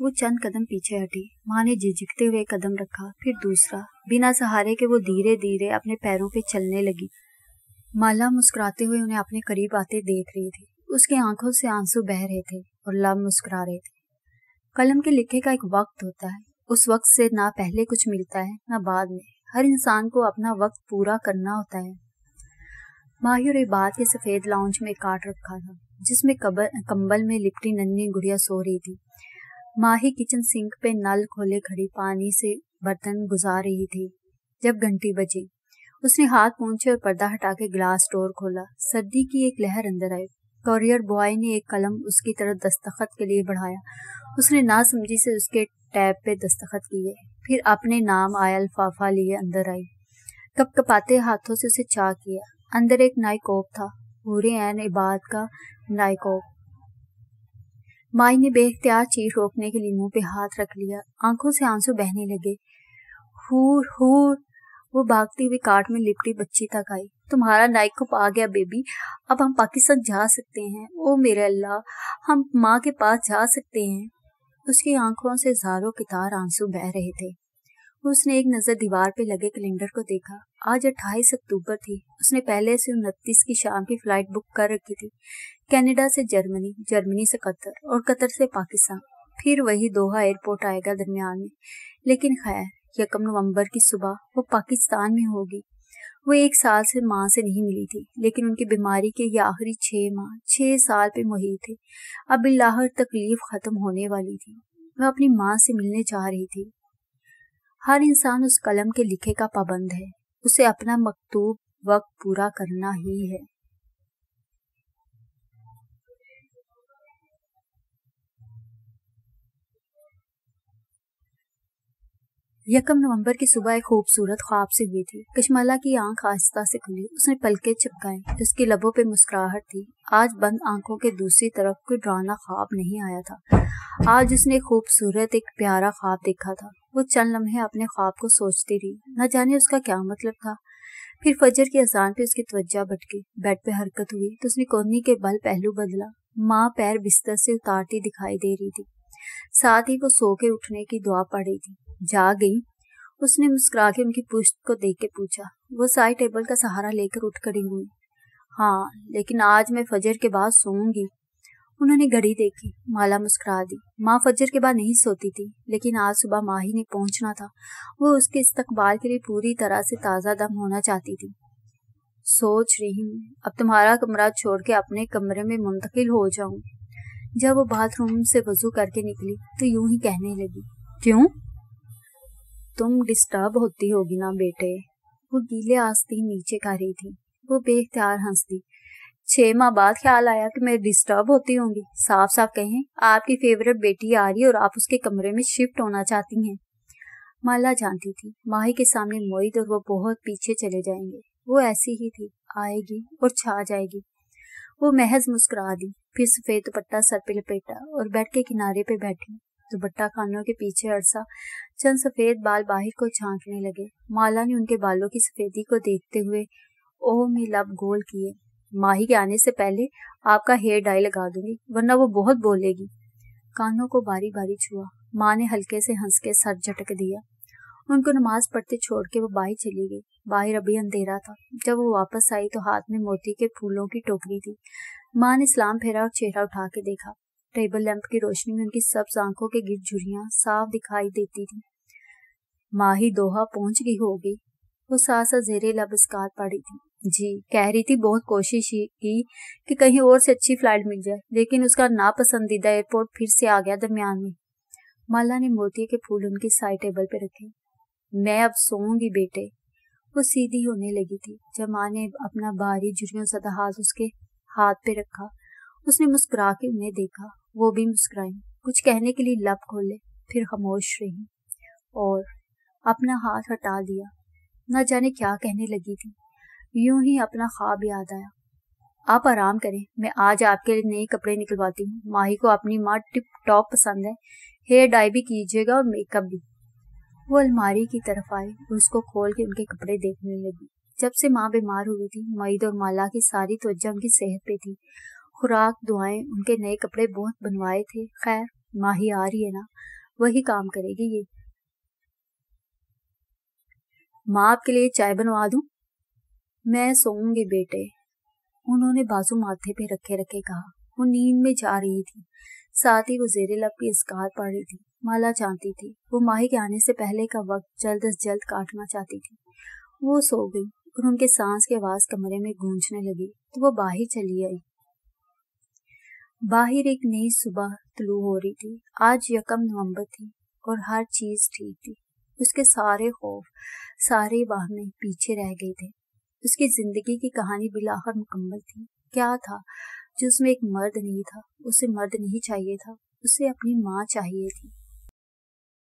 Speaker 1: वो चंद कदम पीछे हटी। माँ ने झिझकते हुए कदम रखा, फिर दूसरा। बिना सहारे के वो धीरे धीरे अपने पैरों पे चलने लगी। माला मुस्कुराते हुए उन्हें अपने करीब आते देख रही थी। उसकी आँखों से आँसू बह रहे थे और लब मुस्कुरा रहे थे। कलम के लिखे का एक वक्त होता है। उस वक्त से ना पहले कुछ मिलता है, ना बाद में। हर इंसान को अपना वक्त पूरा करना होता है। माहिर इबाद के सफ़ेद लाउंज में काट रखा था, जिसमें कंबल में लिपटी नन्ही गुड़िया सो रही थी। माही किचन सिंक पे नल खोले खड़ी पानी से बर्तन गुजार रही थी, जब घंटी बजी। उसने हाथ पहुँचे और पर्दा हटा के ग्लास डोर खोला। सर्दी की एक लहर अंदर आई। कॉरियर बॉय ने एक कलम उसकी तरफ़ दस्तखत के लिए बढ़ाया। उसने ना समझी से उसके टैब पे दस्तखत किए। फिर अपने नाम आया अल्फाफा लिए अंदर आई। कप कपाते हाथों से उसे चाह किया। अंदर एक नाइकोप था। पूरे एन इबाद का नाइकोप माई ने बेख्तियार चीख रोकने के लिए मुँह पे हाथ रख लिया। आँखों से आँसू बहने लगे। हूर हूर। वो भागती हुई काट में लिपटी बच्ची तक आई। तुम्हारा नाइक को पा गया, बेबी। अब हम पाकिस्तान जा सकते हैं। ओ मेरे अल्लाह, हम माँ के पास जा सकते हैं। उसकी आँखों से जारों कितार आँसू बह रहे थे। उसने एक नज़र दीवार पे लगे कैलेंडर को देखा। आज 28 अक्टूबर थी। उसने पहले से उनतीस की शाम की फ़्लाइट बुक कर रखी थी। कनाडा से जर्मनी जर्मनी से कतर और कतर से पाकिस्तान। फिर वही दोहा एयरपोर्ट आएगा दरमियान में। लेकिन खैर, यकम नवंबर की सुबह वो पाकिस्तान में होगी। वो एक साल से माँ से नहीं मिली थी, लेकिन उनकी बीमारी के ये आखिरी छह माह, छह साल पे मुही थे। अब बिल्लाहर तकलीफ़ खत्म होने वाली थी। वह अपनी माँ से मिलने जा रही थी। हर इंसान उस कलम के लिखे का पाबंद है। उसे अपना मकतूब वक्त पूरा करना ही है। यकम नवंबर की सुबह एक खूबसूरत ख्वाब से हुई थी। कशमाला की आँख आहिस्ता से खुली, उसने पलके चिपकाए, उसके लबों पे मुस्कुराहट थी। आज बंद आँखों के दूसरी तरफ़ कोई डराना ख्वाब नहीं आया था। आज उसने खूबसूरत, एक प्यारा ख्वाब देखा था। वो चंद लम्हे अपने ख्वाब को सोचती रही। न जाने उसका क्या मतलब था। फिर फजर की अजान पे उसकी त्वजा भटकी। बेड पे हरकत हुई तो उसने कोनी के बल पहलू बदला। माँ पैर बिस्तर से उतारती दिखाई दे रही थी। साथ ही वो सो के उठने की दुआ पड़ रही थी। जा गई। उसने मुस्कुरा के उनकी पुश्त को देख के पूछा। वो साइड टेबल का सहारा लेकर उठ खड़ी हुई। हाँ लेकिन आज मैं फजर के बाद सोऊँगी। उन्होंने घड़ी देखी, माला मुस्कुरा दी। माँ फजर के बाद नहीं सोती थी, लेकिन आज सुबह माँ ही ने पहुँचना था। वो उसके इस्तकबाल के लिए पूरी तरह से ताज़ा दम होना चाहती थी। सोच रही हूँ, अब तुम्हारा कमरा छोड़ के अपने कमरे में मुंतकिल हो जाऊँ। जब वो बाथरूम से वज़ू करके निकली तो यूँ ही कहने लगी, क्यों? तुम डिस्टर्ब होती होगी ना बेटे। वो गीले आस्तीन नीचे कर रही थी। वो बेख्तियार हंस दी छह माह बाद ख्याल आया कि मैं डिस्टर्ब होती होंगी। साफ़ साफ़ कहें, आपकी फेवरेट बेटी आ रही और आप उसके कमरे में शिफ्ट होना चाहती हैं। माला जानती थी, माही के सामने मोहित और वो बहुत पीछे चले जाएँगे। वो ऐसी ही थी, आएगी और छा जाएगी। वो महज मुस्कुरा दी, फिर सफ़ेद दुपट्टा सर पे लपेटा और बेड के किनारे पे बैठी। दुपट्टा खानों के पीछे अरसा, चंद सफ़ेद बाल बाहर को झांकने लगे। माला ने उनके बालों की सफेदी को देखते हुए, ओह, में लब गोल किए। माही के आने से पहले आपका हेयर डाई लगा दूँगी, वरना वो बहुत बोलेगी। कानों को बारी बारी छुआ। माँ ने हल्के से हंस के सर झटक दिया। उनको नमाज़ पढ़ते छोड़ के वो बाहर चली गई। बाहर अभी अंधेरा था। जब वो वापस आई तो हाथ में मोती के फूलों की टोकरी थी। माँ ने सलाम फेरा और चेहरा उठा के देखा। टेबल लैंप की रोशनी में उनकी सब आँखों के गिर झुरियाँ साफ़ दिखाई देती थी। माही दोहा पहुँच गई होगी। वो सासा जेरे लबस्कार पड़ी थी। जी, कह रही थी, बहुत कोशिश की कि कहीं और से अच्छी फ़्लाइट मिल जाए, लेकिन उसका नापसंदीदा एयरपोर्ट फिर से आ गया दरमियान में। माला ने मोती के फूल उनकी साइड टेबल पर रखे। मैं अब सोऊँगी बेटे। वो सीधी होने लगी थी। जब माँ ने अपना भारी जुड़ियों सदा हाथ उसके हाथ पे रखा, उसने मुस्कुरा के उन्हें देखा। वो भी मुस्कुराई। कुछ कहने के लिए लब खोले, फिर खामोश रही और अपना हाथ हटा दिया। न जाने क्या कहने लगी थी। यूँ ही अपना ख्वाब याद आया। आप आराम करें, मैं आज आपके लिए नए कपड़े निकलवाती हूँ। माही को अपनी माँ टिप टॉप पसंद है, हेयर डाई भी कीजिएगा और मेकअप भी। वो अलमारी की तरफ़ आई उसको खोल के उनके कपड़े देखने लगी। जब से माँ बीमार हुई थी, मईद और माला की सारी तवज्जा उनकी सेहत पे थी। खुराक, दुआएँ, उनके नए कपड़े बहुत बनवाए थे। खैर, माही आ रही है ना, वही काम करेगी ये। माँ, आपके लिए चाय बनवा दूँ? मैं सोऊँगी बेटे। उन्होंने बाजू माथे पे रखे रखे कहा। वो नींद में जा रही थी। साथ ही वो जेरे लब की इसकार पड़ रही थी। माला चाहती थी। वो माही के आने से पहले का वक्त जल्द अज जल्द काटना चाहती थी। वो सो गई और उनके सांस की आवाज़ कमरे में गूंजने लगी। तो वो बाहर चली आई। बाहर एक नई सुबह तलू हो रही थी। आज यकम नवंबर थी और हर चीज़ ठीक थी। उसके सारे खौफ, सारे वाहने पीछे रह गए थे। उसकी ज़िंदगी की कहानी बिलाखर मुकम्मल थी। क्या था? जो उसमें एक मर्द नहीं था, उसे मर्द नहीं चाहिए था, उसे अपनी माँ चाहिए थी।